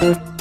Béni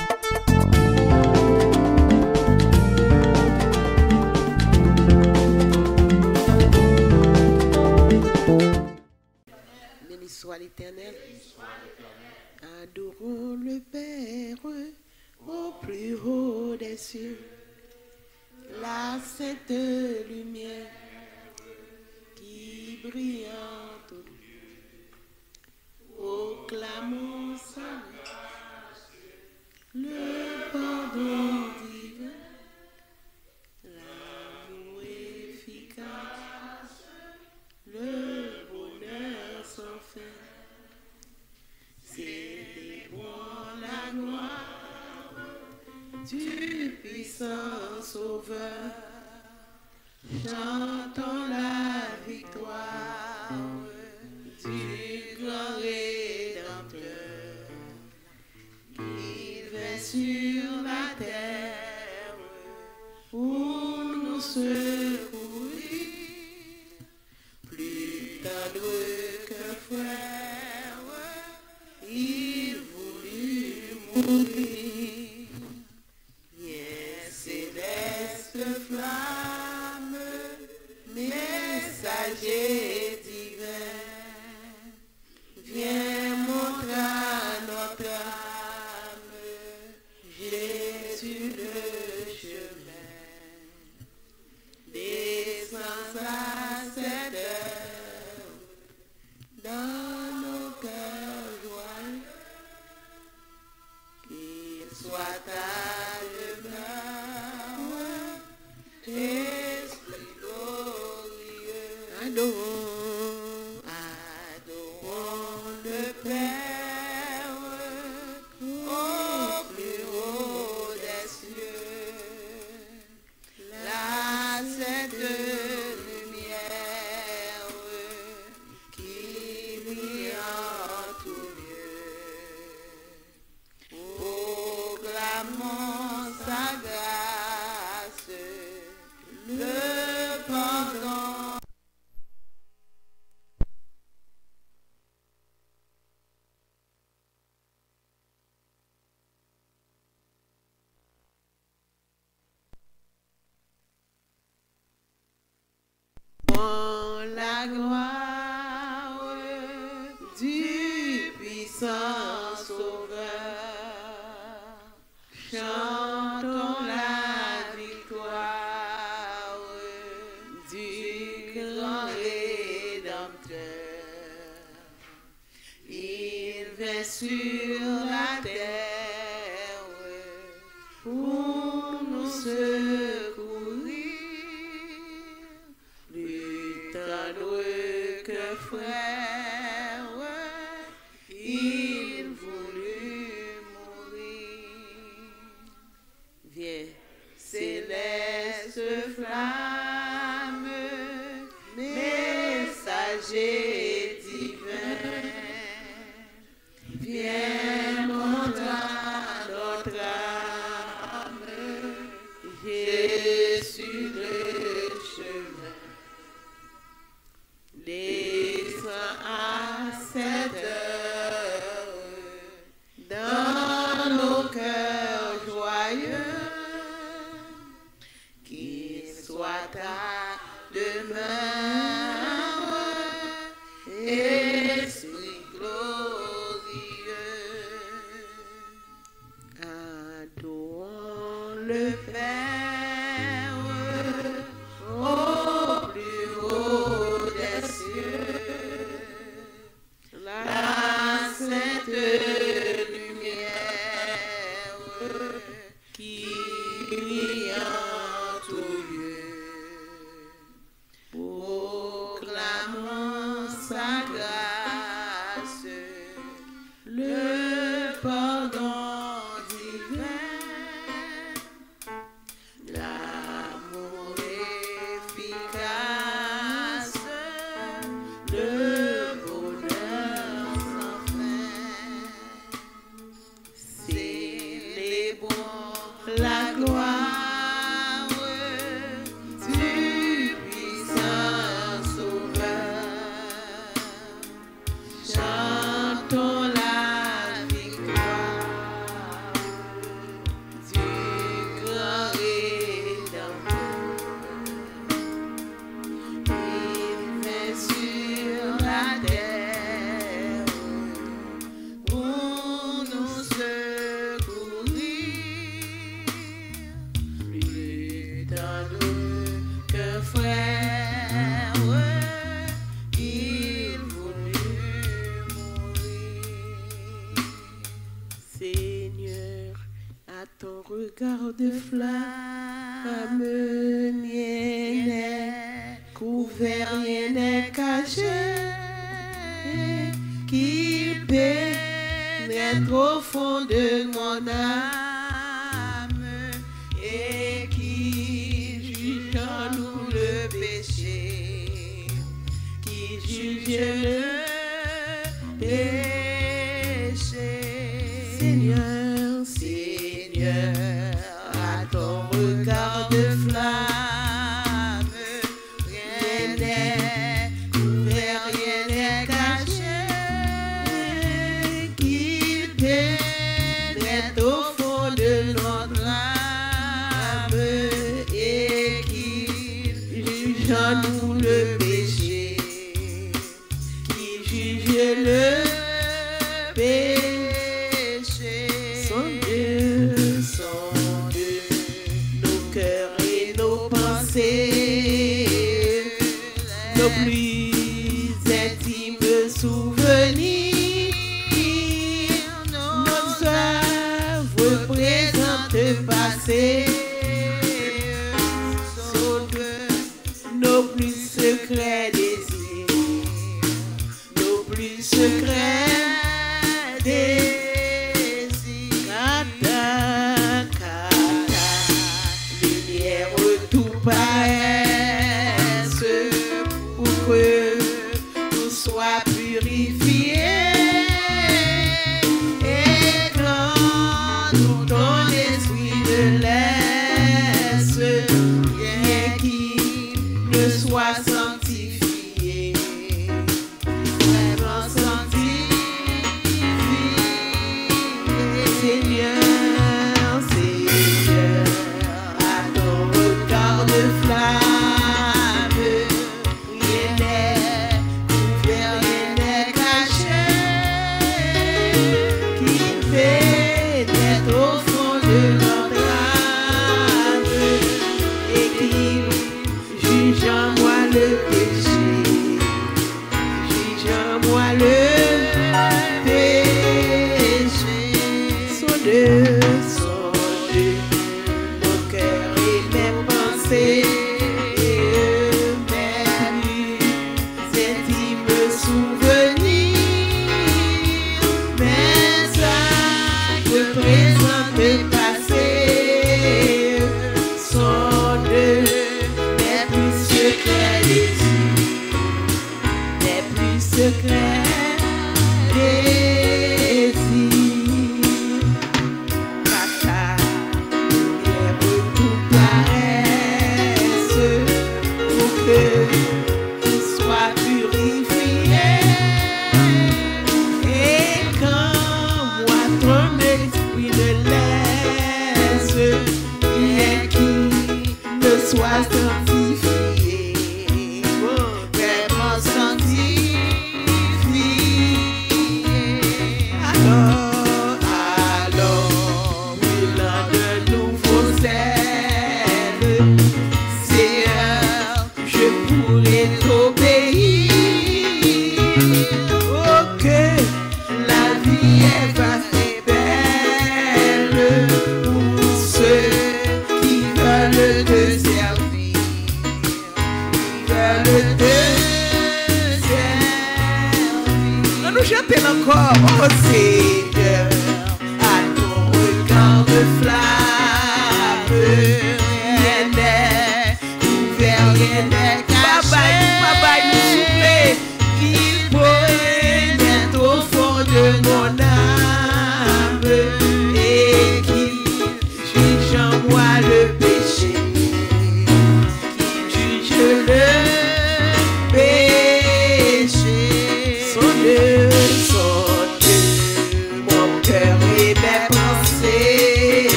céleste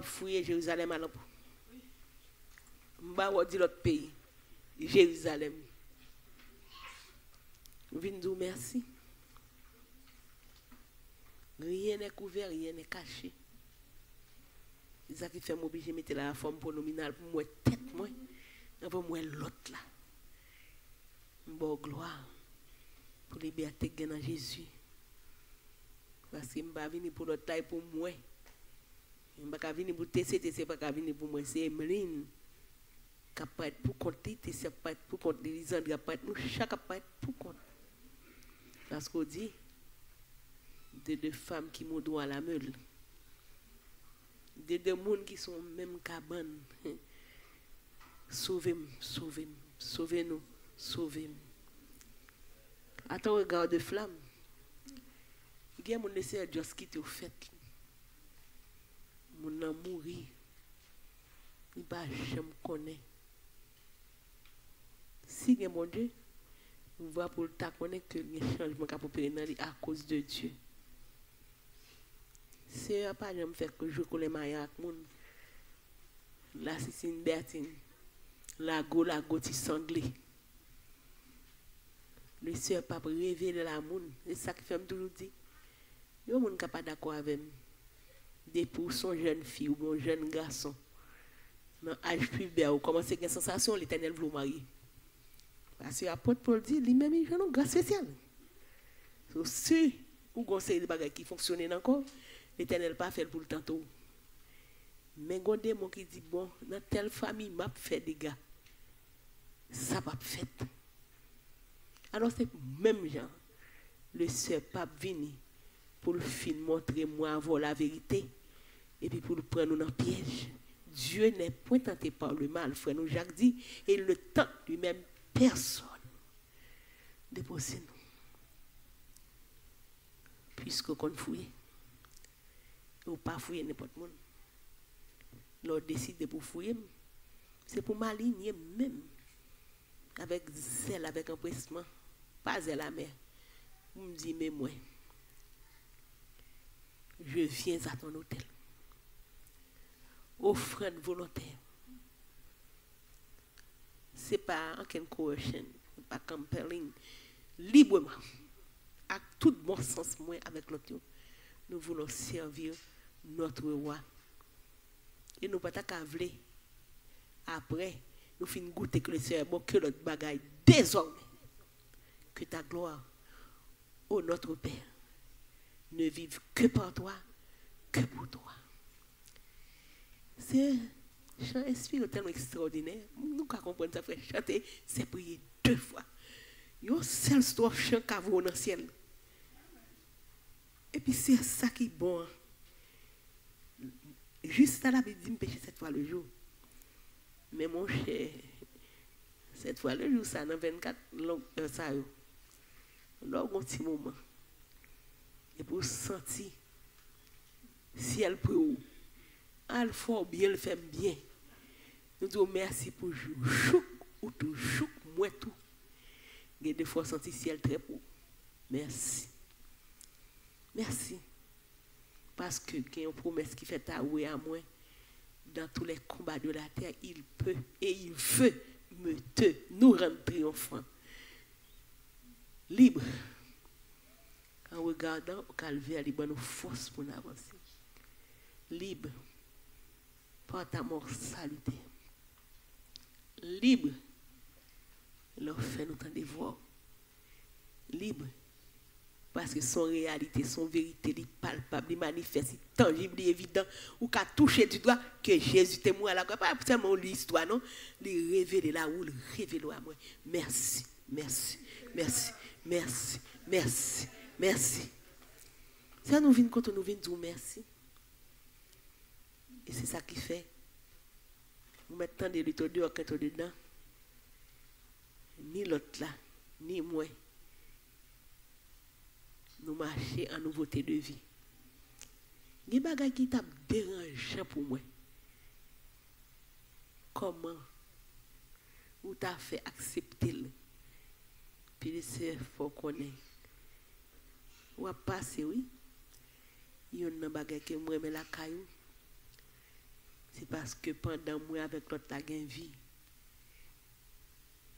ou a fouillé Jérusalem à. Mba ou dit l'autre pays, Jérusalem. Vin nous merci. Rien n'est couvert, rien n'est caché. C'est ça qui fait m'obliger de mettre la forme pronominale pour moi tête moi. Pour moi l'autre là. Bon gloire pour liberté que dans Jésus. Parce que je ne vais pas venir pour l'autre taille pour moi. Pas venir pour TCT, ce n'est pas venir pour moi. C'est Emeline être pour compter, TC être pour compter, Lisandre être pour chaque être pour compter. Parce qu'on dit, de deux femmes qui m'ont droit à la meule. De deux mondes qui sont même cabane. Sauvez-moi, sauvez-moi, sauvez-nous, sauvez-moi. À ton regard de flamme, il y a mon laissé juste quitter au fait. moun nan mouri, i ba jem konen. Si gen moun Diyo, mou va pou ta konen ke gen chanjman ka pou pere nan li a kouz de Diyo. Se yo pa jem fek jou konen mayan ak moun, la sisin dertin, la go la go ti sangli. Le sè pa pou revele la moun. E sa ki fèm toujou di. Yo moun ka pa dako avèm. Des pour son jeune fille ou un jeune garçon. Dans l'âge pubère, ou commence à une sensation, l'éternel veut marier. Parce que l'apôtre Paul dit, lui-même, il a une grâce spéciale. So, si vous conseillez des bagages qui fonctionnent encore, l'éternel pas fait pour le tantôt. Mais il y a des gens qui disent, bon, dans telle famille, m'a fait des gars. Ça va fait. Alors c'est même genre, le Seigneur pas venu pour le film montrer moi avoir la vérité et puis pour le prendre dans le piège. Dieu n'est point tenté par le mal, frère nous Jacques dit, et il ne tente lui-même personne. Déposez-nous. Puisque qu'on fouille, ou pas fouiller n'importe monde. L'on décide pour fouiller, c'est pour m'aligner même avec zèle, avec empressement, pas zèle la mer. Vous me dites, mais moi, je viens à ton hôtel. Offrande volontaire. Ce n'est pas aucune coercion, pas compelling. Librement, à tout bon sens, moi, avec l'autre, nous voulons servir notre roi. Et nous pas qu'à après, nous finissons goûter que le Seigneur bon, que notre bagaille désormais, que ta gloire, ô notre Père, ne vive que par toi, que pour toi. C'est chant tellement extraordinaire. Nous comprenons ça, frère. Chanter, c'est prier deux fois. Il y a seul strophe chant qui dans le ciel. Et puis c'est ça qui est bon. Juste à la Bible dit, pécher cette fois le jour. Mais mon cher, cette fois le jour, ça, dans 24 heures, ça, on a un petit moment. Et pour sentir si elle peut, elle fait bien, elle fait bien. Nous disons merci pour jour, ou tout, chouk, moi tout. A des fois senti si elle très beau. Merci. Merci. Parce que y a une qui fait à à moi. Dans tous les combats de la terre, il peut et il veut nous rendre triomphants. Libre. En regardant au calvaire, il nous force pour avancer. Libre. Par ta mort salutaire. Libre. Leur nous de voir. Libre parce que son réalité, son vérité, est palpable, il manifeste, est tangible, évident, ou qu'à toucher du doigt que Jésus témoin à la croix. Pas seulement l'histoire, non? Il révèle là où il révèle à moi. Merci, merci, merci, merci, merci, merci. Ça nous vient quand nous venons dire merci. Et c'est ça qui fait. Vous mettez de l'autre dehors quand dedans. Ni l'autre là, ni moi nous marcher en nouveauté de vie. Il y a des choses qui t'a dérangé pour moi. Comment ou t'as fait accepter le puis c'est faut connaître ou a passé oui il y a un bagage que moi mais la caillou c'est parce que pendant moi avec l'autre la gain vie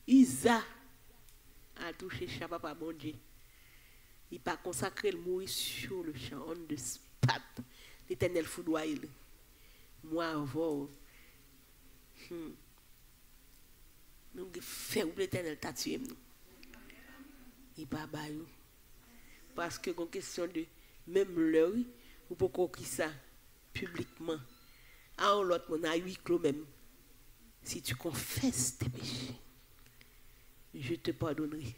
Isa a touché chapa bon Dieu il pas consacré le mourir sur le champ, de spat. L'éternel foudroie. Moi, avant, hmm. nous faisons l'éternel t'a tué. Il pas bayou. Parce que, une question de même l'heure, ou pourquoi qui ça publiquement, à l'autre, on a huit clos même. Si tu confesses tes péchés, je te pardonnerai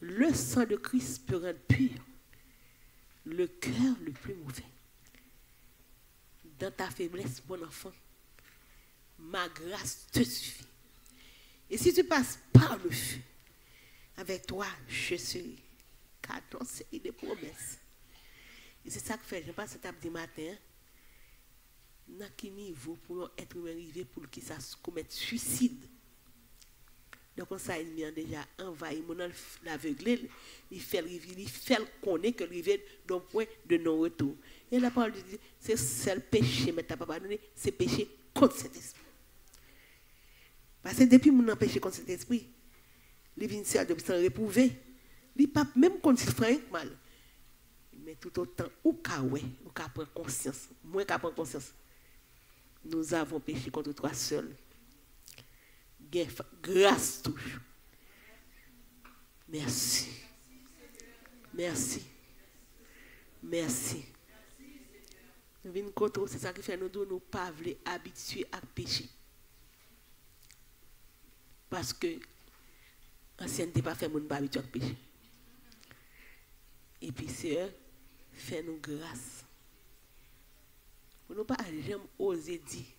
le sang de Christ peut rendre pur le cœur le plus mauvais. Dans ta faiblesse, mon enfant, ma grâce te suffit. Et si tu passes par le feu, avec toi, je serai. Car ton c'est des promesses. Et c'est ça que fait, je passe cet après matin, dans quel niveau pour être arrivé pour qu'il ça commettre suicide donc, il a déjà envahi mon l'aveugle, il fait il fait connaître que le d'un point de non-retour. Et la parole dit, c'est seul péché, mais tu pas pardonné, c'est péché contre cet esprit. Parce que depuis mon péché contre cet esprit, il vient de s'en. Il pas même contre il fait mal. Mais tout autant, ou qu'à ouais, ou qu'à prendre conscience, moins qu'à prendre conscience, nous avons péché contre toi seul grâce toujours. Merci. Merci. Merci. Nous venons c'est ça qui fait nous nous pas habituer à pécher. Parce que l'ancienneté pas fait mon pas habitué à pécher. Et puis c'est fait nous grâce. Nous pas jamais osé dire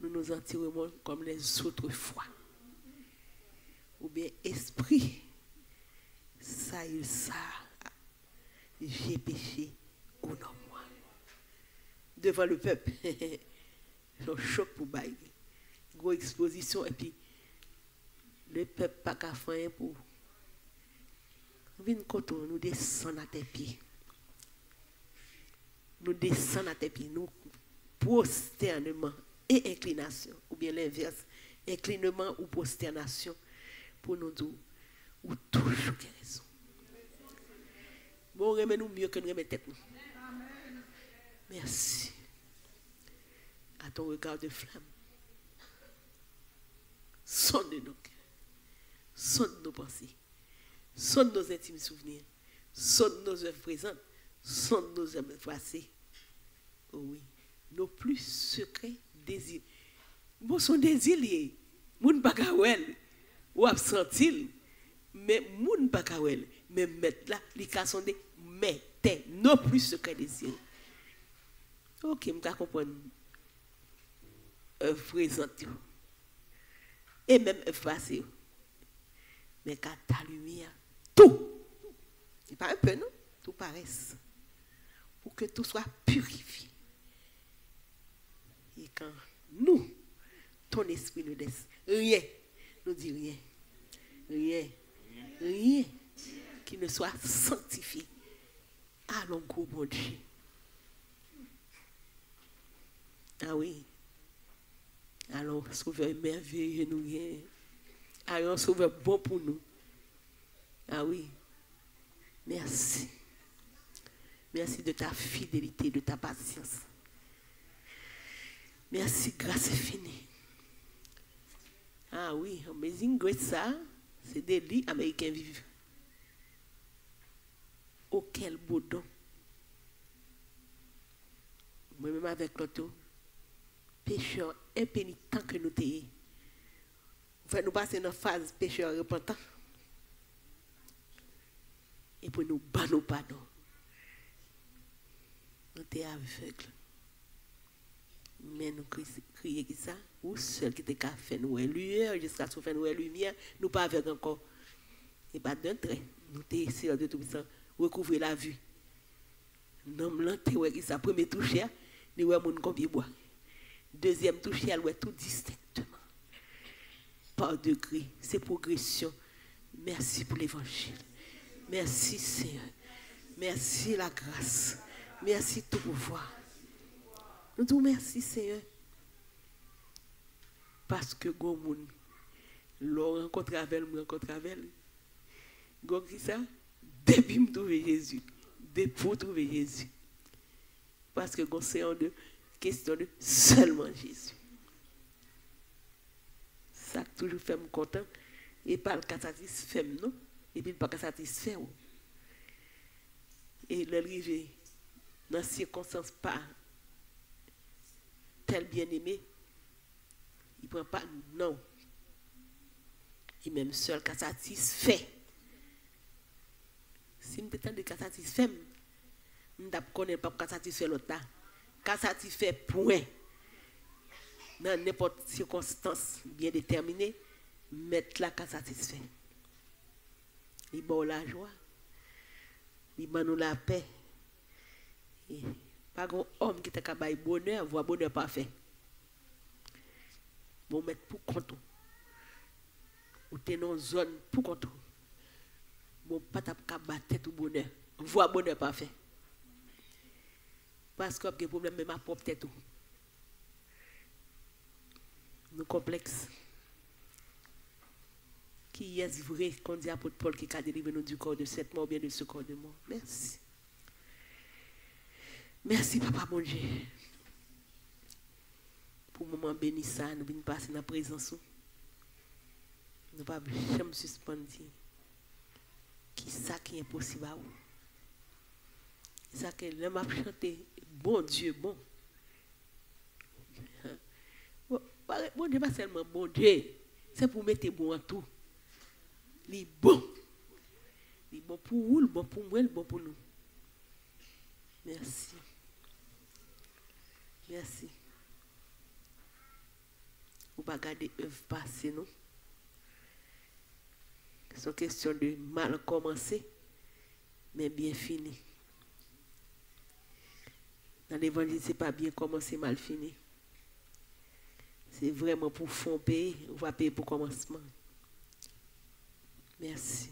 nous nous en tirons comme les autres fois. Ou bien esprit, ça et ça, j'ai péché au nom moi. Devant le peuple, un choc pour bailler. Grosse exposition et puis le peuple pas qu'à faire pour. Nous nous descendons à tes pieds. Nous descendons à tes pieds. Nous prosternement et inclination, ou bien l'inverse, inclinement ou prosternation, pour nous dire, ou toujours raison. Bon, remet nous mieux que nous remet tête. Merci. À ton regard de flamme. Sonne nos cœurs. Sonne nos pensées. Sonne nos intimes souvenirs. Sonne nos œuvres présentes. Sonne nos œuvres passées. Oh oui. Nos plus secrets désirs. Bon, son désir lié. Moun pas ou absentil. Mais moun pas Mais mettre là, les cas sont des mettez nos plus secrets désirs. Ok, je comprends. Œuvre présente. Et même passée. Mais quand ta lumière, tout. C'est pas un peu, non? Tout paraisse. Pour que tout soit purifié. Et quand nous, ton esprit nous laisse rien, nous dit rien. Rien. Rien qui ne soit sanctifié. Allons, gros bon Dieu. Ah oui. Allons, sauveur merveilleux nous rien. Allons, sauveur bon pour nous. Ah oui. Merci. Merci de ta fidélité, de ta patience. Merci, grâce infinie. Ah oui, Amazing Grace, ça, c'est des lits américains vivants. Oh, quel beau don. Moi-même avec l'auto, pécheur impénitent que nous sommes. Vous nous passer dans phase pécheur repentant. Et pour nous battre nos pardon. Nous sommes aveugles. Mais nous crions qui ça, ou seul qui était fait nous lumière, jusqu'à ce que nous lumière, nous pas avec encore. Et pas d'un trait. Nous sommes ici de tout ça, recouvrir la vue. Vois qui ça, premier toucher, nous voyons mon combien bois? Deuxième toucher, elle tout distinctement. Par degré, c'est progression. Merci pour l'évangile. Merci Seigneur. Merci la grâce. Merci tout pouvoir. Nous disons merci Seigneur. Parce que Gomoun, l'on rencontre avec nous rencontre avec. Gon qui ça? Depuis me trouver Jésus. Depuis trouver Jésus. Parce que c'est une question de seulement Jésus. Ça toujours fait me content. Et pas le satisfait, non? Et puis pas satisfait. Et l'arrivée dans circonstances pas tel bien-aimé, il ne prend pas non. Il même seul qu'à satisfait. Si je me de qu'à satisfait, je ne connais pas qu'à satisfait l'autre. Qu'à satisfait point. Dans n'importe circonstance bien déterminée, mettre là qu'à satisfait. Il bon la joie. Il bon la paix. Pas un homme qui t'a capable bonheur, voit bonheur parfait. Bon mettre pour compte. Ou t'es dans zone pour compte. Bon pas t'a capable tête au bonheur, voit bonheur parfait. Parce que a problème même à propre tête. Nous complexe. Qui est vrai qu'on dit à Paul qui a délivré nous du corps de cette mort, bien de ce corps de mort. Merci. Merci, Papa mon Dieu. Pour le moment béni ça, nous venons passer dans la présence. Nous ne pas jamais suspendre. Qui ça qui est impossible à vous? Ça que l'homme a chanté, bon Dieu, bon. Bon Dieu, pas seulement bon Dieu, c'est pour mettre bon en tout. Il est bon. Il est bon pour vous, bon pour moi, bon pour nous. Merci. Merci. Ne pas garder œuvre passée, non? C'est une question de mal commencé, mais bien fini. Dans l'évangile, ce n'est pas bien commencé, mal fini. C'est vraiment pour fond payer, on va payer pour commencement. Merci.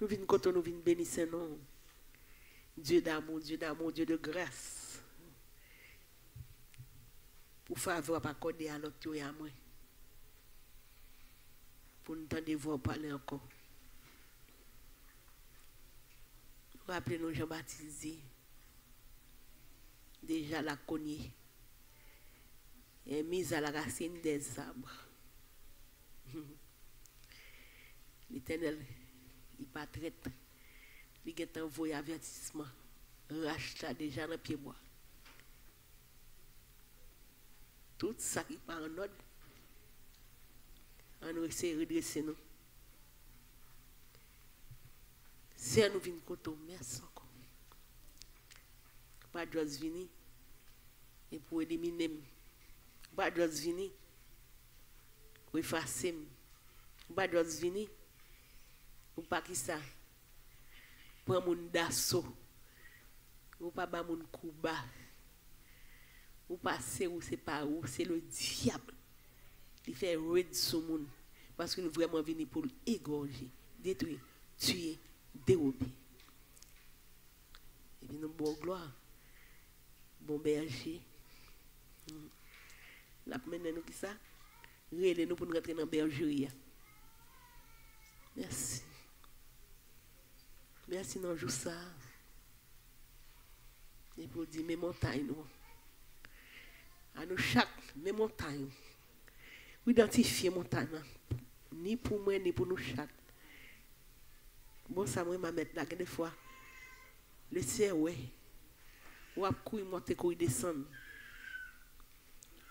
Nous venons quand nous venons bénir ce nom. Dieu d'amour, Dieu d'amour, Dieu de grâce. Pour faveur pas accorder à l'autre et à moi. Pour nous entendre voir parler encore. Rappelez-nous Jean-Baptiste déjà la cogné est mise à la racine des arbres. L'éternel, il pas traite. Il a envoyé avertissement. Racheta déjà dans le pied bois. Tout sa ki pa an od, an nou ese redrese nou. Se an nou vin koto, mersi anko. Pa dros vini, e pou elimine m. Pa dros vini, ou efase m. Pa dros vini, ou pa ki sa, pou an moun daso, ou pa ba moun kouba, Ou passer ou c'est pas où, c'est le diable. Il fait red sur monde parce qu'il est vraiment venu pour égorger, détruire, tuer, dérober. Et puis nous bon gloire. Bon berger. Hmm. La première nous qui ça? Relez nous pour nous rentrer dans la bergerie. Merci. Merci non jour ça. Et pour dire mes montagnes nous. À nous chaque mes montagnes. Vous identifiez montagne. Ni pour moi, ni pour nous chaque. Bon, ça m'a mettre là, des fois. Le ciel, ouais. Ou à couille monter, couille descendre.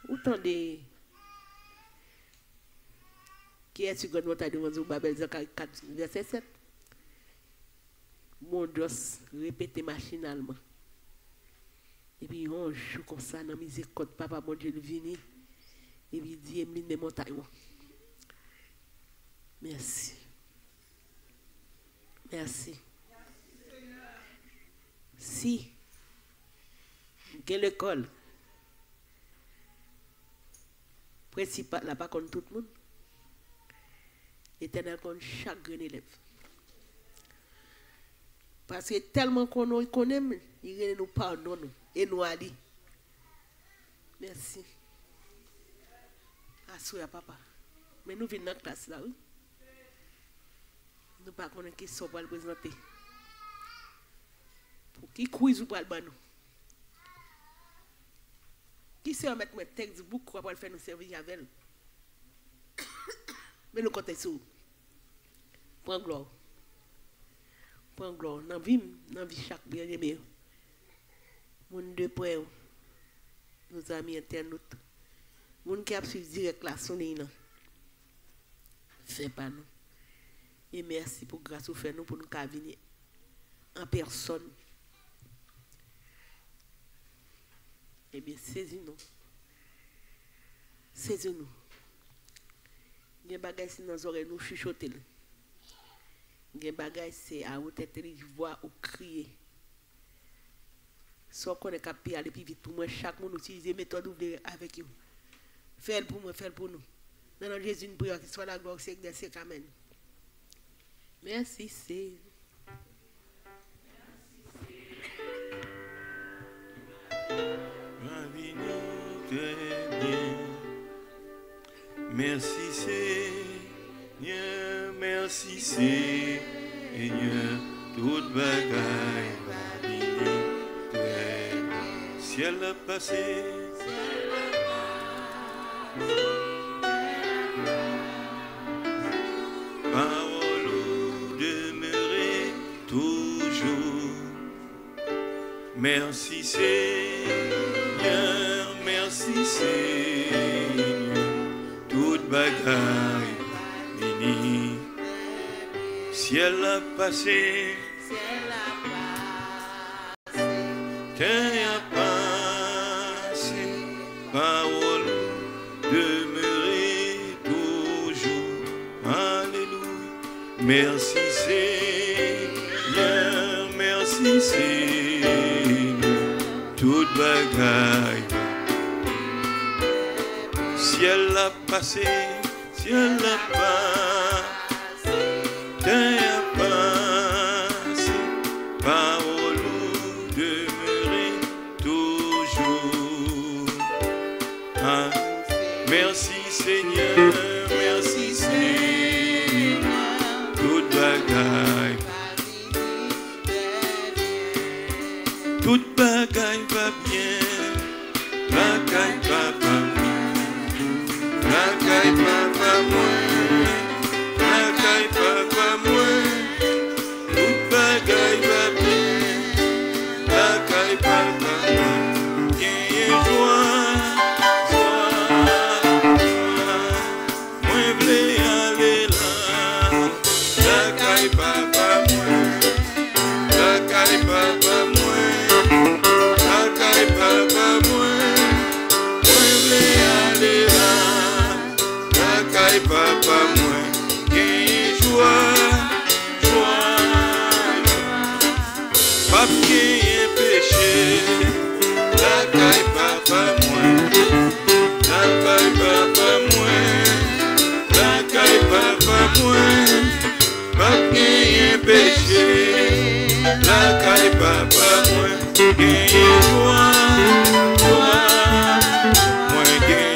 Autant de. Qui est-ce que nous avons dit Babel 4, verset 7? Mon Dieu répété machinalement. Et puis, on joue comme ça dans miséricorde, papa, mon Dieu, venu. Et puis, il dit, Emeline, mes montagnes. Merci. Merci. Si, quelle école principal là pas contre tout le monde. L'éternel contre chaque élève. Parce que tellement qu'on connaît, il nous pardonne et. Merci. Assoya papa. Mais nous venons dans la classe là. Nous ne pas qui sont pour le présenter. Pour qui quiz ou le nous. Qui sait mettre mes textbook pour faire nous servir avec? Mais nous comptons sur Prends gloire. Prends gloire. Dans la vie chaque bien Mon deux points. Nos amis internautes. Mon qui a suivi direct la sonne. Fait pas nous. Et merci pour grâce au fait nous pour nous venir en personne. Eh bien, saisis-nous. Saisis-nous. Il y a des bagages qui nous oreilles nous chuchoter. Il y a des bagages c'est à haute tête voix ou crier. Soit qu'on est capable aller plus vite pour moi, chaque monde utilise méthode ouverte avec vous. Faites pour moi, faites pour nous. Dans le Jésus, une prière qui soit la gloire, c'est que Amen. Merci, c'est. Merci Seigneur, merci Seigneur, toute bagaille ciel passé. Parole demeurer toujours. Merci Seigneur, merci Seigneur, toute bagaille finie. Ciel passé, a passé, Merci Seigneur, merci Seigneur, toute bagaille. Ciel a passé, ciel a passé, caille papa moins, gagne joie, joie, moins gagne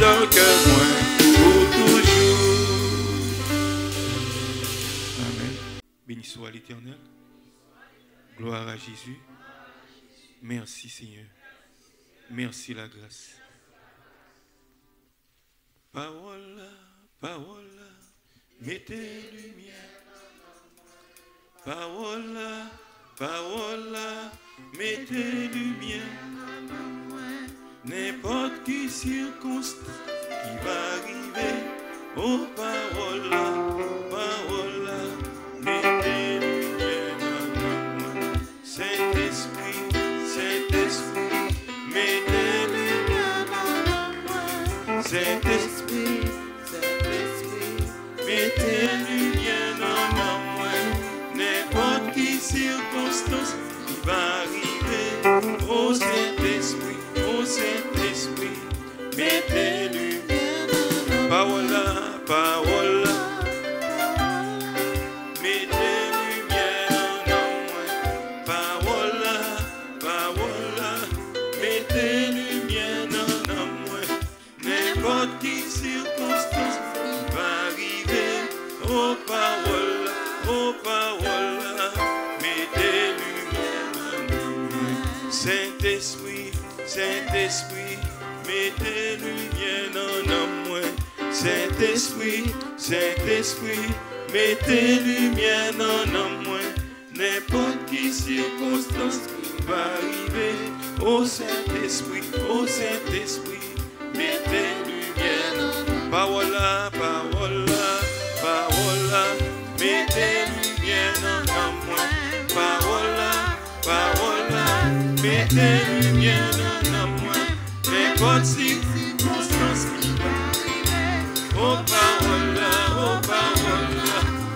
que moi, pour toujours. Amen. Béni soit l'Éternel. Gloire à Jésus. Merci Seigneur. Merci la grâce. Parole, parole, mettez lumière. Parole, parole, mettez lumière. N'importe qui circonstance qui va arriver. Oh, parole, parole, mettez lumière. Saint-Esprit, Saint-Esprit, mettez lumière. Saint-Esprit, mettez lumière dans moi. N'importe qui circonstance qui va arriver. Saint-Esprit, oh Saint-Esprit, mettez lumière. Parole, parole. Mettez lumière dans moi. Saint-Esprit, Saint-Esprit, mettez lumière dans moi. N'importe qui circonstance va arriver. Oh Saint-Esprit, oh Saint-Esprit, mettez lumière dans. Parole, parole, parole, mettez lumière dans moi. Parole, moi. N'importe circonstance qui va Oh parole, oh parole,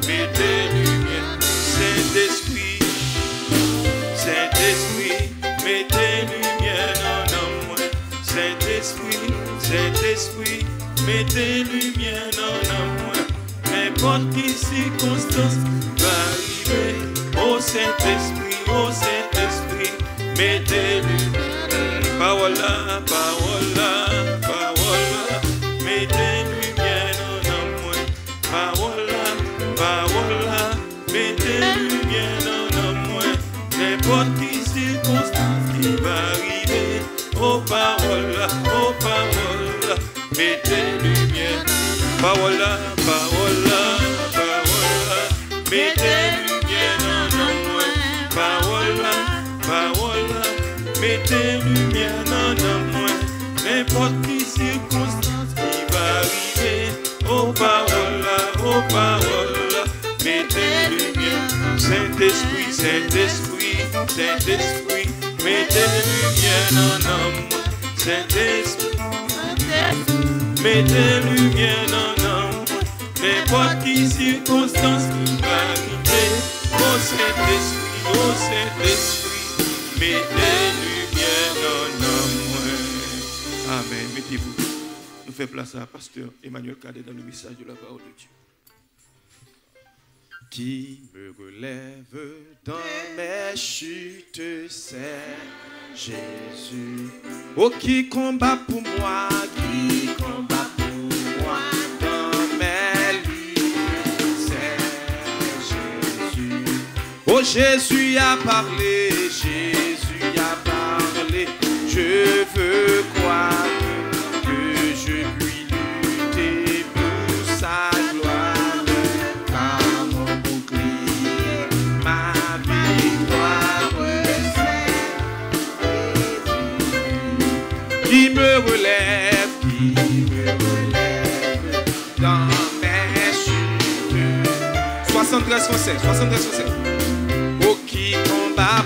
mettez lumière. Saint-Esprit, Saint-Esprit, mettez lumière dans moi. Saint-Esprit, Saint-Esprit, mettez lumière dans moi. N'importe qui circonstance va arriver. Oh Saint-Esprit, oh Saint-Esprit, mettez lumière. Parola, parola, parola. Mete lumiè nan nan mwen Parola, parola. Mete lumiè nan nan mwen Nè poti sirkonstans ki va rive Oh parola, oh parola. Mete lumiè Parola N'importe qui circonstance qui va arriver, aux paroles là, aux paroles là, mettez lumière. Saint-Esprit, Saint-Esprit, Saint-Esprit, mettez lumière nos moi. Saint-Esprit. Mettez lumière dans l'âme, n'importe qui circonstance qui va arriver. Au Saint-Esprit, au Saint-Esprit, mettez lumière dans l'âme. Mettez-vous. Nous faisons place à Pasteur Emmanuel Cadet dans le message de la parole de Dieu. Qui me relève dans mes chutes, c'est Jésus. Oh, qui combat pour moi, qui combat pour moi dans mes luttes, c'est Jésus. Oh, Jésus a parlé, Jésus a parlé. Je veux croire 73 français, 73 français. Oh, qui combat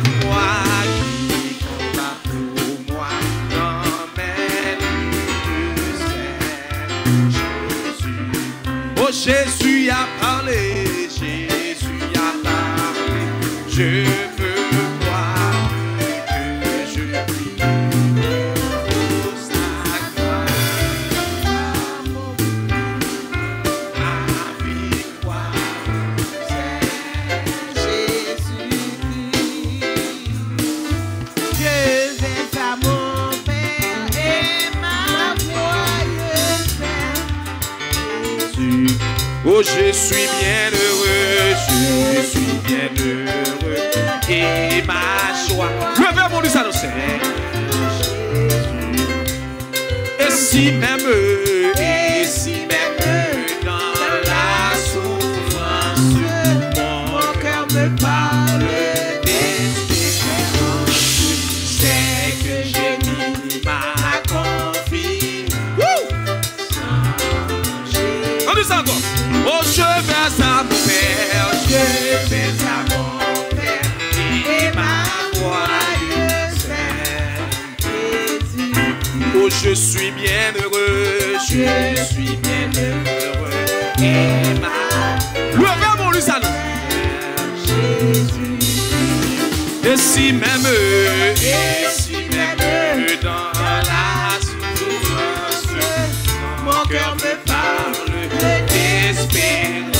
Je suis bien heureux, je suis bien heureux. Et ma joie. Levez mon Dieu, ça nous sert. Et si même, je suis bien heureux, et Levez mon Lusano. Et si même, et si même dans la souffrance, mon cœur me parle d'espérance.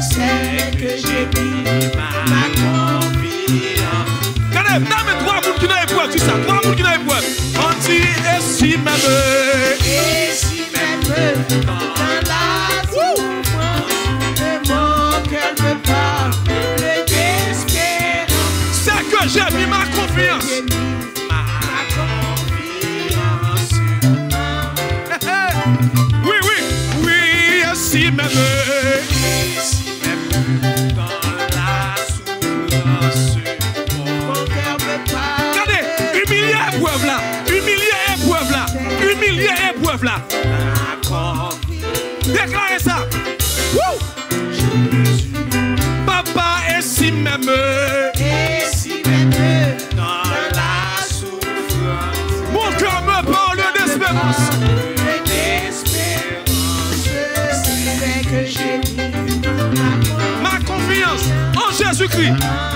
C'est que j'ai mis ma confiance. Regardez, dame, trois qui n'ont trois n'ont épreuve. On dit, et si même, en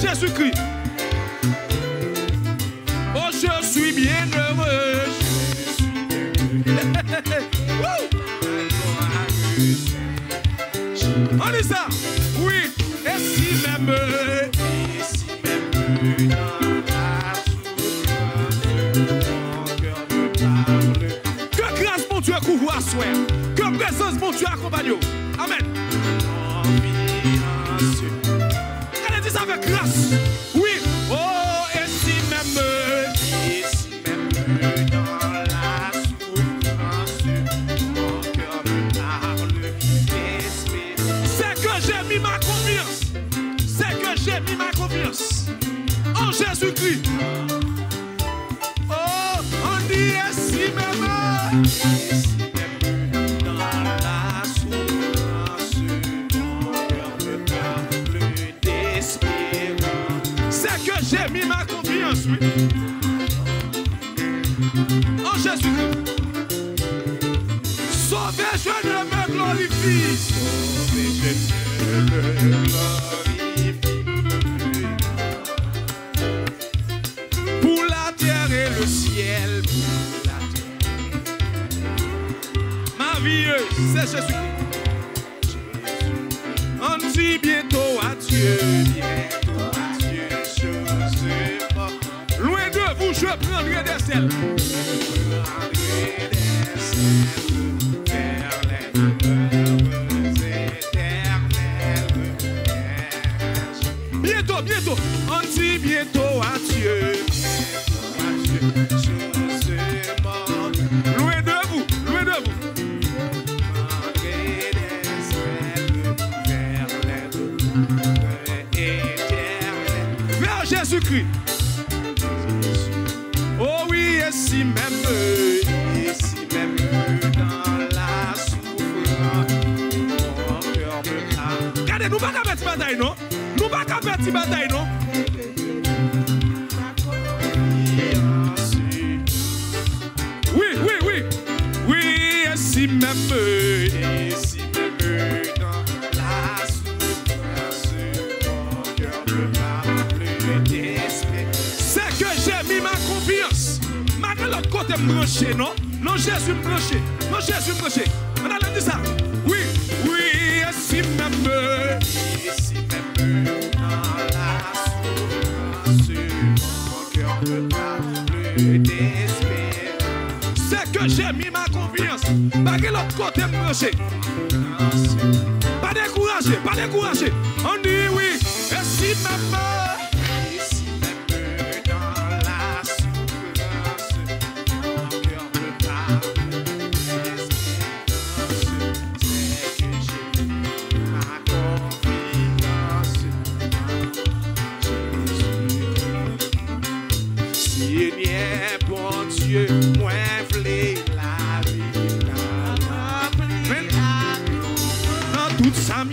Jésus-Christ. Oh, je suis bien heureux. On dit ça. Oui. Et si même. Que grâce mon Dieu couvre à souhait. Que présence mon Dieu accompagne. Amen.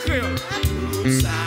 tranquilo. Sabe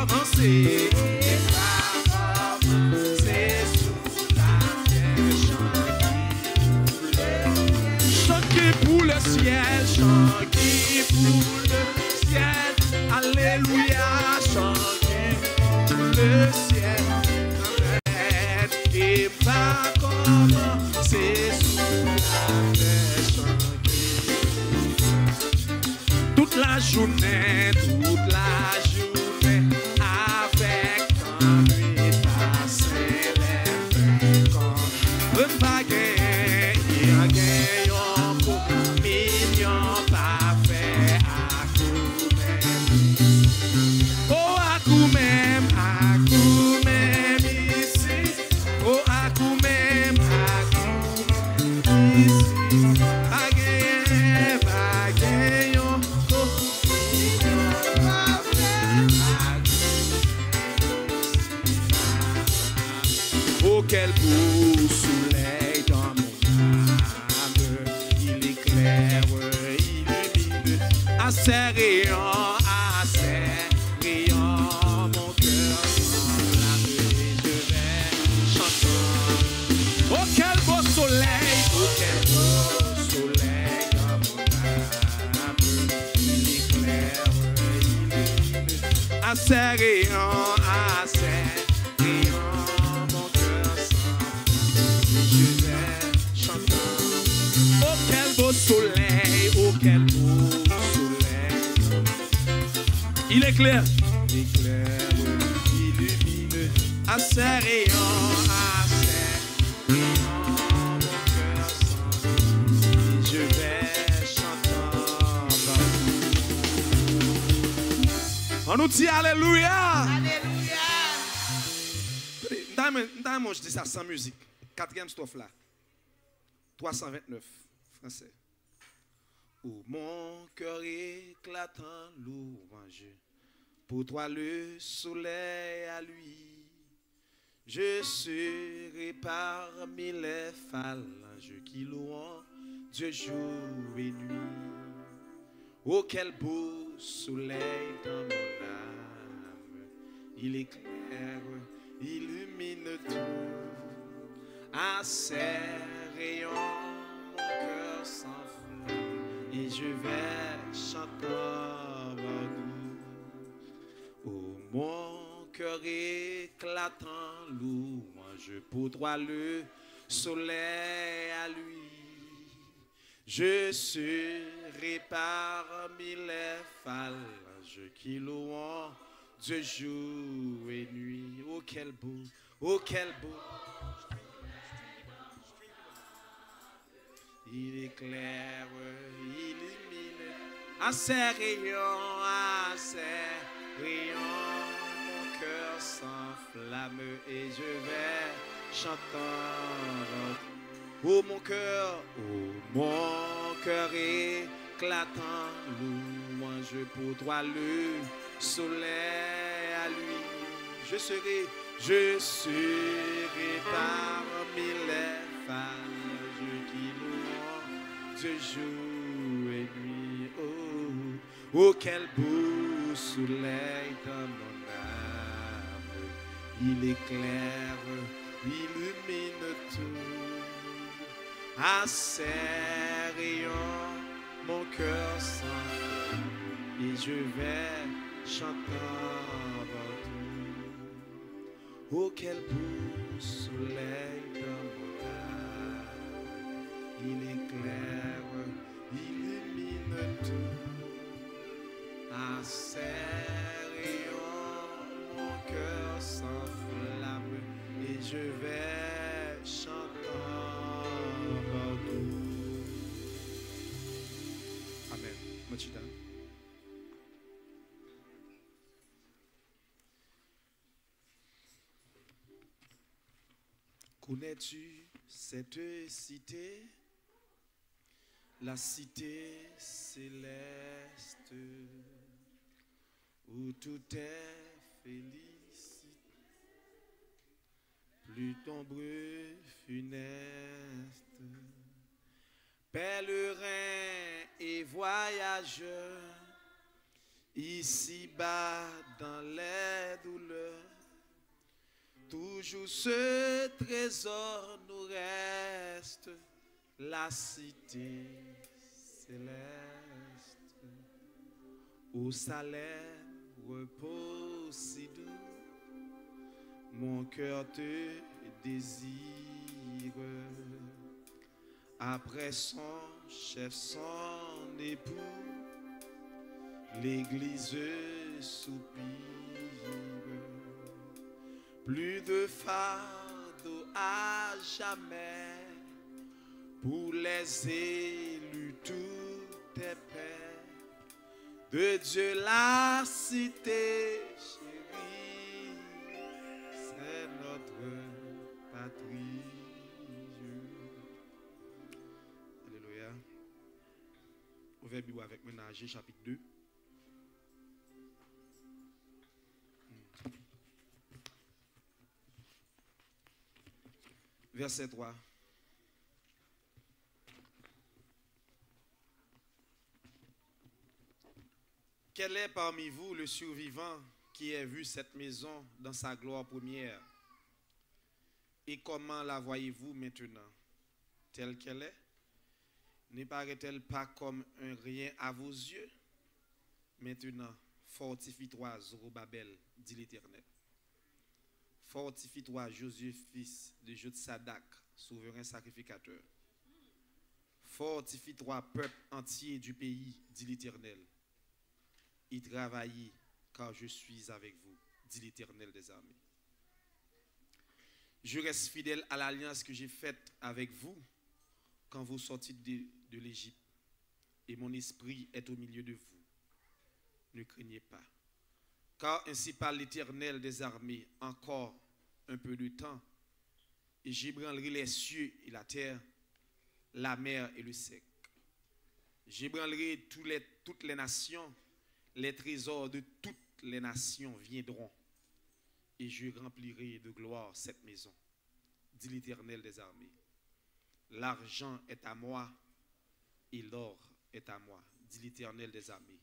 C'est pas comme c'est sous la fière Chanqui. Chanqui pour le ciel Chanqui pour le ciel. Alléluia Chanqui pour le ciel. Et pas comme c'est sous la fière Chanqui. Toute la journée. quatrième strophe là. 329, français. Où mon cœur éclate en louange, pour toi le soleil à lui. Je serai parmi les phalanges qui louent Dieu jour et nuit. Oh, quel beau soleil dans mon âme, il éclaire, illumine tout. À ses rayons, mon cœur s'enflamme. Et je vais chanter avant nous. Oh, mon cœur éclatant, louange pour toi le soleil à lui. Je serai parmi les phalanges qui louent Dieu jour et nuit. Oh quel beau, oh quel beau. Il éclaire, illumine, à ses rayons, à ses rayons, mon cœur s'enflamme et je vais chantant. Oh mon cœur, oh mon cœur éclatant, louange pour toi le soleil à lui. Je serai, je serai parmi les louent Dieu jour et nuit. Oh, oh quel beau soleil dans mon âme. Il éclaire, illumine tout à ses rayons, mon cœur s'enflamme et je vais chanter avant tout. Oh, quel beau soleil il éclaire, illumine tout. À ses rayons, mon cœur s'enflamme et je vais chanter avant tout. Amen. Machida. Connais-tu cette cité, la cité céleste, où tout est félicité, plus nombreux funeste, pèlerin et voyageur, ici-bas dans les douleurs. Toujours ce trésor nous reste, la cité céleste, au salaire repose si doux, mon cœur te désire. Après son chef, son époux, l'église soupire. Plus de fardeau à jamais pour les élus, tout est paix. De Dieu la cité chérie, c'est notre patrie. Alléluia. Ouvrez Bible avec Ménager chapitre 2. Verset 3. Quel est parmi vous le survivant qui ait vu cette maison dans sa gloire première? Et comment la voyez-vous maintenant? Telle qu'elle est? Ne paraît-elle pas comme un rien à vos yeux? Maintenant, fortifie-toi, Zorobabel, dit l'Éternel. Fortifie-toi, Josué, fils de Jotsadak, souverain sacrificateur. Fortifie-toi, peuple entier du pays, dit l'Éternel. Y travaillez, car je suis avec vous, dit l'Éternel des armées. Je reste fidèle à l'alliance que j'ai faite avec vous quand vous sortez de, l'Égypte, et mon esprit est au milieu de vous. Ne craignez pas. Car ainsi parle l'Éternel des armées, encore un peu de temps, et j'ébranlerai les cieux et la terre, la mer et le sec. J'ébranlerai toutes les nations, les trésors de toutes les nations viendront, et je remplirai de gloire cette maison, dit l'Éternel des armées. L'argent est à moi, et l'or est à moi, dit l'Éternel des armées.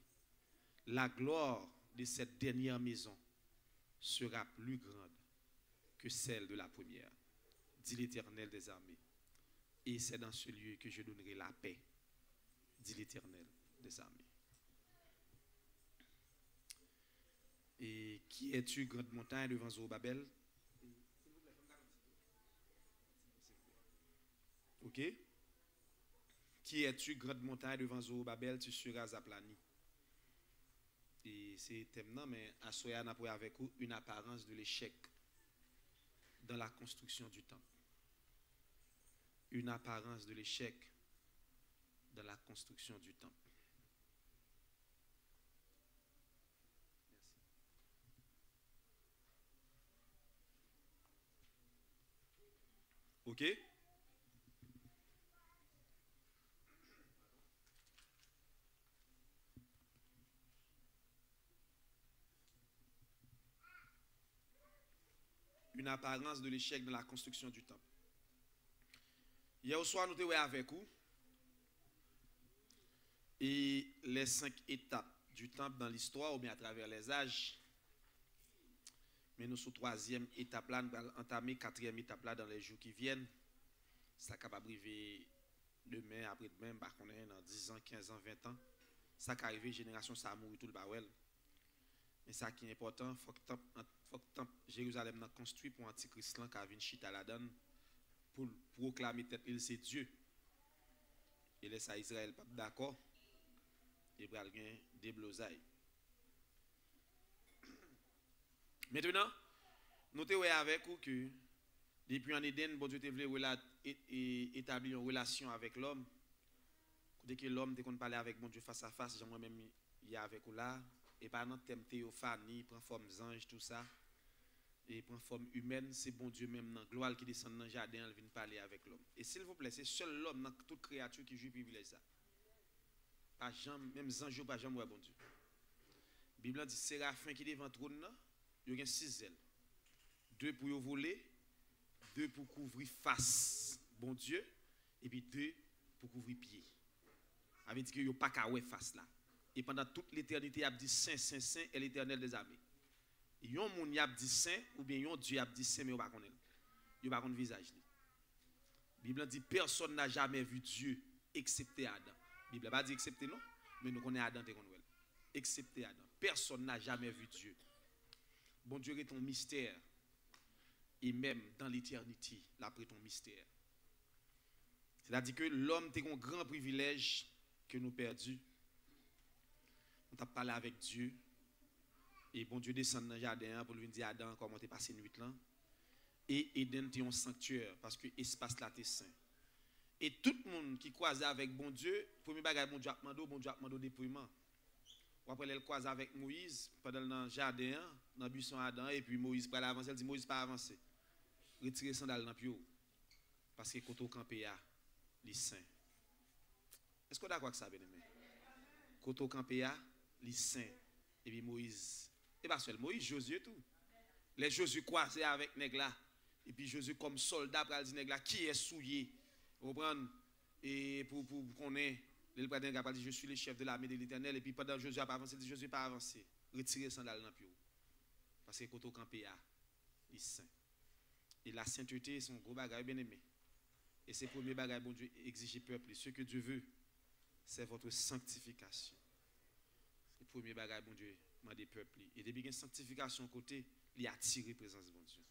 La gloire de cette dernière maison sera plus grande que celle de la première, dit l'Éternel des armées. Et c'est dans ce lieu que je donnerai la paix, dit l'Éternel des armées. Et qui es-tu, grande montagne devant Zorobabel? Ok Qui es-tu, grande montagne devant Zorobabel? Tu seras aplani. Et c'est thème mais à Soya, on a pris avec vous une apparence de l'échec dans la construction du temple. Une apparence de l'échec dans la construction du temple. OK Une apparence de l'échec dans la construction du temple. Hier au soir, nous étions avec vous. Et les cinq étapes du temple dans l'histoire, ou bien à travers les âges. Mais nous, sous troisième étape là, nous allons entamer quatrième étape là dans les jours qui viennent. Ça capable arriver demain, après-demain, on est dans 10 ans, 15 ans, 20 ans. Ça qui arrive, génération, ça a tout le bawel. Mais ça qui est important, il faut que Jérusalem soit construit pour Antichrist là, qui a chita la donne, pour proclamer tête il c'est Dieu. Et laisse Israël d'accord? Et pral gen des blosailles. Maintenant, notez ouais avec vous que depuis en Éden, bon Dieu te é- établir une relation avec l'homme. Dès que l'homme te qu'on parler avec bon Dieu face à face, j'aimerais même y avec vous là et pas dans thème théophanie, prend forme ange tout ça. Et prend forme humaine, c'est bon Dieu même dans gloire qui descend dans le jardin, il vient parler avec l'homme. Et s'il vous plaît, c'est seul l'homme dans toute créature qui joue privilège ça. Pas jamais, même ange pas jamais ouais bon Dieu. La Bible dit séraphin qui devant trône il y a six ailes. Deux pour yo voler, deux pour couvrir face, bon Dieu, et puis deux pour couvrir pied. Ça veut dire que yo pas qu'à face là. Et pendant toute l'éternité, a dit saint, saint, saint, et l'éternel des armées. Yon y a dit saint, ou bien yon Dieu a dit saint, mais yon pas connaît. Yon pas connaît visage li. Bible dit personne n'a jamais vu Dieu excepté Adam. Bible pas dit excepté non, mais nous connaissons Adam. Excepté Adam. Personne n'a jamais vu Dieu. Bon Dieu est ton mystère. Et même dans l'éternité, là après ton mystère. C'est-à-dire que l'homme a un grand privilège que nous perdus. On t'a parlé avec Dieu. Et bon Dieu descend dans le jardin pour lui dire Adam comment t'es passé nuit là? Et Eden était un sanctuaire parce que l'espace là était saint. Et tout le monde qui croisait avec bon Dieu, premier bagage bon Dieu a bon Dieu a demandé dépouillement. Ou après elle croise avec Moïse pendant le jardin, dans le buisson Adam et puis Moïse aller avancer, elle dit Moïse pas avancer. Retirer sandales dans le. Parce que quand on campé a les saints. Est-ce qu'on est d'accord avec ça, bien aimé? Quand on campé a les saints et puis Moïse et pas seul Moïse, Josué tout. Les Josué croisés avec nèg là et puis Josué comme soldat dire nèg là qui est souillé? Vous comprenez? Et pour pour qu'on ait le père d'un dit je suis le chef de l'armée de l'Éternel et puis pendant Josué a pas avancé, il dit Josué pas avancé. Retirer sandales dans le. Parce que on campé a les saints. Et la sainteté, c'est un gros bagage bien aimé. Et c'est le premier bagage bon Dieu exige peuple. Ce que Dieu veut, c'est votre sanctification. C'est le premier bagage bon Dieu demande des peuples. Et depuis qu'il y a sanctification côté, il attire la présence bon Dieu.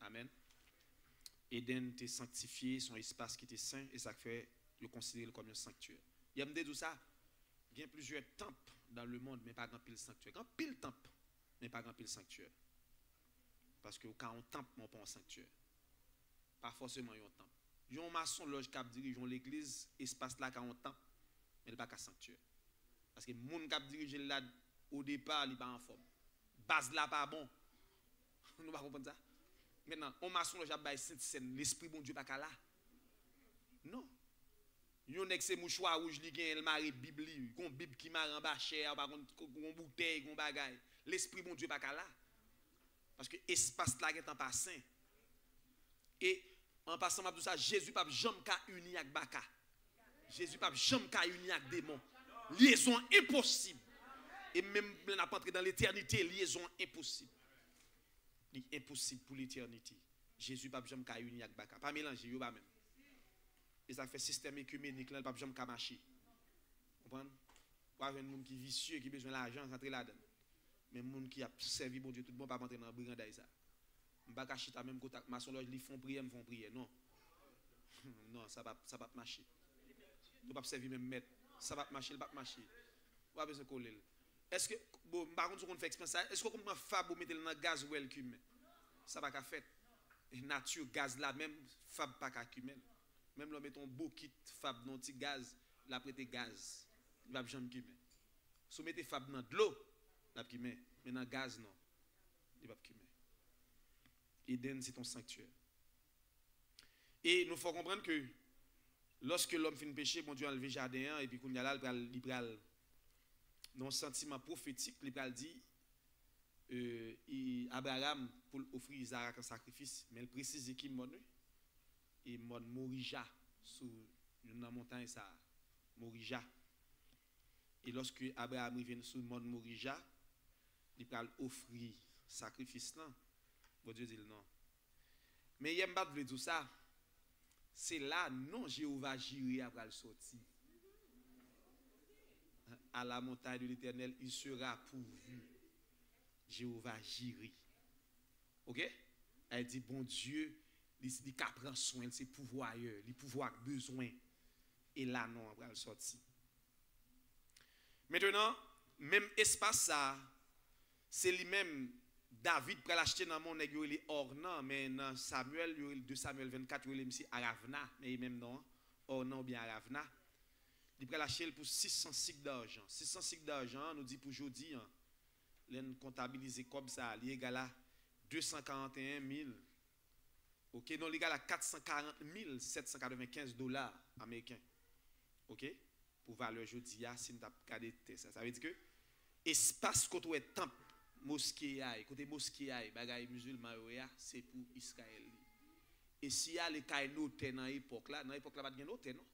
Amen. Eden t'est sanctifié, son espace qui était saint, et ça fait le considérer comme un sanctuaire. Il y a me dit ça. Il y a plusieurs temples dans le monde, mais pas grand pile sanctuaire. Grand pile temple, mais pas grand pile sanctuaire. Parce que quand on temple, on pas un sanctuaire. Pas forcément un temple. Il y a un maçon loge qui dirige l'église, espace là quand on temple, mais pas qu'un sanctuaire. Parce que les gens qui dirige là au départ, il pas en forme. Base là pas bon. Nous pas comprendre ça. Maintenant, on maçon loge a sainte scène, l'esprit bon Dieu pas là. Non. Yon nek se mouchoir rouge li gen, el mari Bible li, gon Bible qui m'a en bas cher, par contre, gon bouteille, gon bagay. L'esprit bon Dieu pas là. Parce que espace là est en passant. Et en passant tout ça, Jésus pas jamais ka uni avec Baka. Jésus pas jamais qu'à unir avec démon. Liaison impossible. Et même n'a pas entré dans l'éternité, liaison impossible. Impossible pour l'éternité. Jésus pas jamais qu'à unir avec baka. Pas mélanger yo pas même. Et ça fait système écuménique là, pas jamais qu'à marcher. Comprenez Pas un monde qui vicieux qui a besoin d'argent rentrer là-dedans. Mais monde qui a servi bon Dieu tout le monde pas rentrer dans le ça. M'pa ka chita même côté maçon li font prière, me font prière. Non. Non, ça va ça va pas marcher. Nous pas servir même maître. Ça va pas marcher, pas marcher. Ou pas besoin coller. Est-ce que bon, par contre on fait expérience ça, est-ce qu'on prend fab ou mettre dans gaz ou cumin Ça va ka fait. Et nature gaz là même fab pas ka cumin. Même là mettons beau kit fab non petit gaz, la prêter gaz. Il va jamais cumin. Si vous mettez fab dans de l'eau, la cumin, mais dans gaz non. Il va cumin. Eden, c'est ton sanctuaire. Et nous faut comprendre que lorsque l'homme fait péché, bon Dieu a enlevé le jardin et puis qu'on y a là, il pral un sentiment prophétique, il dit euh, il- Abraham pour offrir Isaac en sacrifice, mais il précise qu'il mort et mort Morija sur une montagne ça, Morija. Et lorsque Abraham vient sur le mont Morija, il pral offrir sacrifice. Bon Dieu dit non. Mais il pas de dire ça. C'est là, non, Jéhovah j'irai après le sortir. À la montagne de l'éternel, il sera pourvu. Jéhovah j'irai. Ok? Elle dit, bon Dieu, il prend soin de ses pouvoirs les pouvoirs besoin. Et là, non, après le sortir. Maintenant, même espace ça, Se li menm, David pral achete nan moun neg yorele Ornan, men nan Samuel, yorele 2 Samuel 24, yorele msi Aravna, men yi menm nan, Ornan ou bien Aravna, li pral achete pou 605 d'arjan. 605 d'arjan nou di pou jodi, an. len kontabilize kob sa, li egala 241 mil, ok, non li egala 440 mil 795 dolar Ameriken, ok, pou valeur jodi ya, sin tap kade te, sa, sa ve di ke, espas koto e temp, mosquée côté mosquée bagay musulman c'est pour Israël. Et si y a les kay notaire dans l'époque là, dans l'époque là pas de notaire non?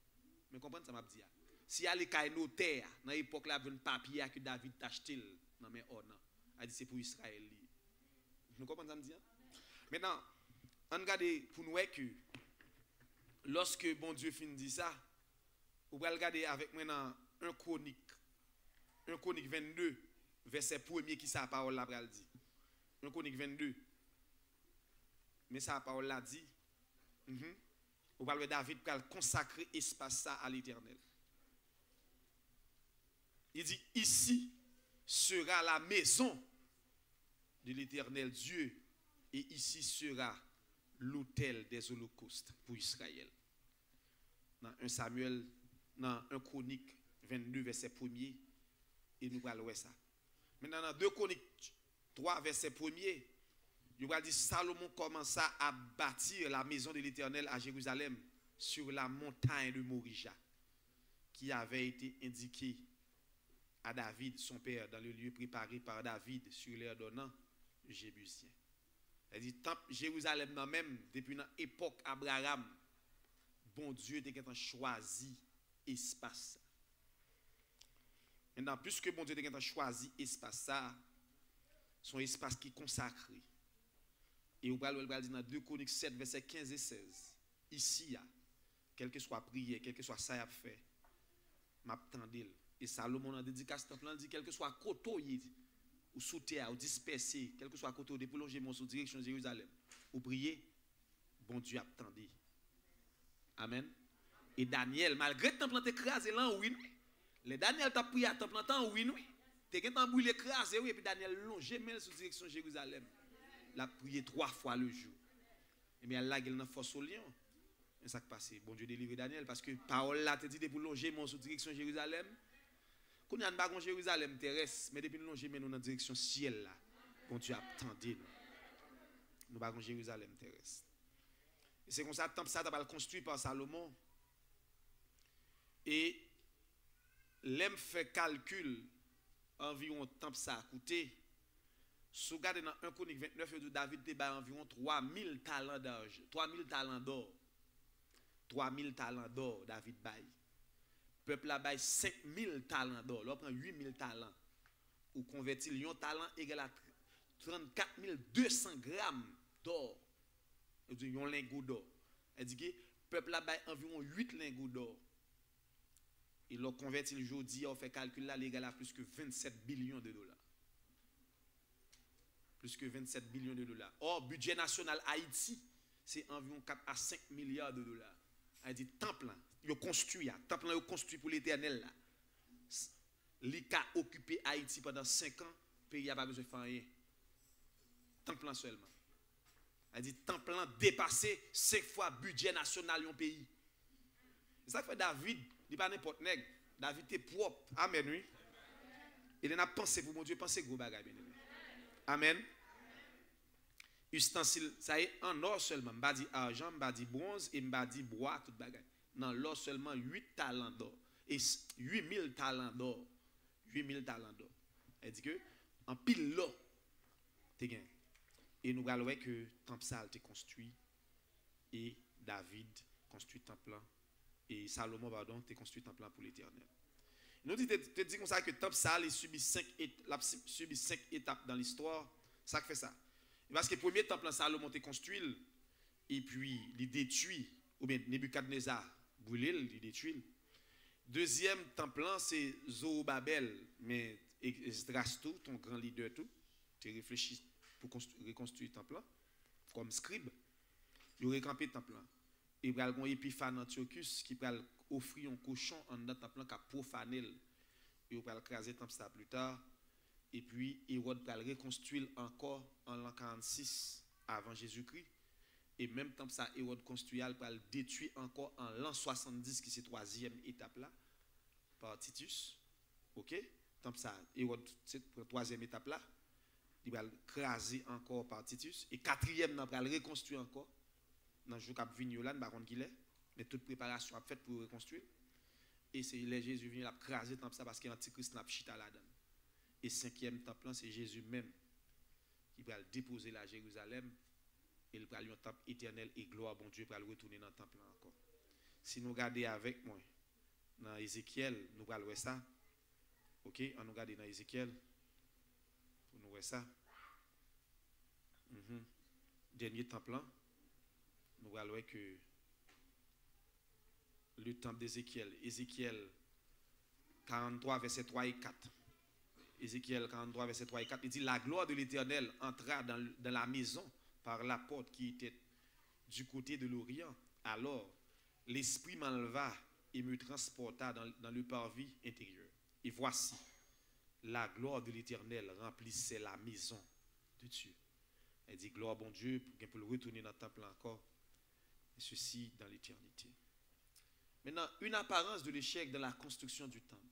Mais comprenez ça m'a dit. Si y a les notaire dans l'époque là un papier que David t'a acheté dans mes or non. A dit c'est pour Israël. li. Nous comprenez ça me dit. Maintenant, on regarde pour nous que lorsque bon Dieu finit dit ça, vous pouvez regarder avec moi dans 1 chronique 1 chronique 22 verset 1er qui sa parole là pral dit. 1 Chronique 22. Mais sa parole là dit mhm, Ou parle David pral consacrer espace ça à l'Éternel. Il dit ici sera la maison de l'Éternel Dieu et ici sera l'autel des holocaustes pour Israël. Dans 1 Samuel, dans 1 Chronique 22 verset 1er et nous allons ça. Maintenant, dans 2 Chroniques 3, verset 1er, il va dire Salomon commença à bâtir la maison de l'Éternel à Jérusalem sur la montagne de Morija, qui avait été indiquée à David, son père, dans le lieu préparé par David sur l'air donnant du Jébusien. Temple Jérusalem, même depuis l'époque Abraham, bon Dieu était choisi espace. Maintenant, puisque bon Dieu a choisi espace ça, son espace qui est consacré. Et allez dire dans 2 Chroniques 7, verset 15 et 16. Ici, quel que soit prière, quel que soit ça à faire, m'attendez. Et Salomon en dédicace temple dit quel que soit côté ou sous terre ou dispersé, quel que soit côté de prolonger mon sous direction de Jérusalem, ou prier, bon Dieu attendez. Amen. Et Daniel, malgré le temple écrasé là, oui, les Daniel t'a prié à temple temps, oui, oui. T'es qu'un brûlé écrasé, oui, et puis Daniel longé, mais sous direction Jérusalem. Il a prié trois fois le jour. Et bien là, il a une force au lion. Et ça qui passe, bon Dieu délivre Daniel, parce que parole là, te dit de pour longer mon sous direction Jérusalem. Quand on a pas Jérusalem terrestre, mais depuis nous longer nous dans direction ciel là. Bon Dieu attendez nous. Nous pas Jérusalem terrestre. Et c'est comme ça, le temple ça a construit par Salomon. Et lem fè kalkul anviron tanp sa akoute, sou gade nan 1 konik 29 yo do David te bay anviron 3000 talan d'aj, 3000 talan d'or, 3000 talan d'or David bay, pepl la bay 5000 talan d'or, lò pran 8000 talan, ou konvertil yon talan egal a 34200 gram d'or, yon lingou d'or, e di ki pepl la bay anviron 8 lingou d'or, Et l'on convertit le jeudi, on fait calcul là, l'égal à plus que 27 billions de dollars. Plus que 27 billions de dollars. Or, budget national Haïti, c'est environ 4 à 5 milliards de dollars. Elle dit, temple, il construit, là. temple, il construit pour l'éternel. L'ICA a occupé Haïti pendant 5 ans, le pays n'a pas besoin de faire rien. Temple seulement. Elle dit, temple dépassé 5 fois budget national d'un pays. C'est ça que fait David, il n'est pas n'importe nègre. David est propre. Amen, oui. Il en a pensé pour mon Dieu, pensé gros bagage, bien. Amen. Ustensile, ça est, en or seulement. M'a dit argent, m'a dit bronze et m'a dit bois, tout bagage. Non, l'or seulement 8 talents d'or. Et 8000 talents d'or. 8000 talents d'or. Elle dit que, en pile l'or, t'es gagné. Et nous allons voir que temple ça construit. Et David construit temple là. Et Salomon, pardon, a construit temple là pour l'éternel. Nous dit, te dit comme ça que temple ça, il subit cinq, ét- l'a subi cinq étapes dans l'histoire. Ça fait ça. Parce que le premier temple, Salomon a construit, et puis il détruit, ou bien Nebuchadnezzar brûlé, il détruit. Deuxième temple, c'est Zorobabel, mais Esdrasto, ton grand leader, tout, tu réfléchis pour constru- reconstruire le temple, comme scribe. Il aurait campé le temple. Et a un Épiphane Antiochus qui va offrir un cochon en dans le temple là, qui a profané. Et écraser le temple ça plus tard. Et puis, Hérode le reconstruire encore en l'an 46 avant Jésus-Christ. Et même temps ça, Hérode construit, le détruire encore en l'an 70, qui c'est troisième étape là, par Titus. Ok? Tant ça, Hérode, c'est troisième étape là. Il va craser encore par Titus. Et quatrième, il va reconstruire encore. Dans le jour qui venu là, par contre qu'il est. Mais toute préparation a faite pour reconstruire. Et c'est là Jésus vient la craser temple ça parce que l'antichrist n'a chita là-dedans. Et cinquième temple, là, c'est Jésus même qui va le déposer là à Jérusalem. Et il va lui un temple éternel et gloire, bon Dieu, pour le retourner dans le temple là encore. Si nous regardons avec moi, dans Ézéchiel, nous allons voir ça. Ok, on nous regarde dans Ézéchiel. Pour nous voir ça. Mhm. Dernier temple là. Nous allons que le temple d'Ézéchiel, Ézéchiel 43, verset 3 et 4. Ézéchiel 43, verset 3 et 4, il dit La gloire de l'Éternel entra dans, dans la maison par la porte qui était du côté de l'Orient. Alors, l'Esprit m'enleva et me transporta dans, dans le parvis intérieur. Et voici, la gloire de l'Éternel remplissait la maison de Dieu. Elle dit Gloire, bon Dieu, pour pour retourner dans le temple encore. Ceci dans l'éternité. Maintenant, une apparence de l'échec dans la construction du temple.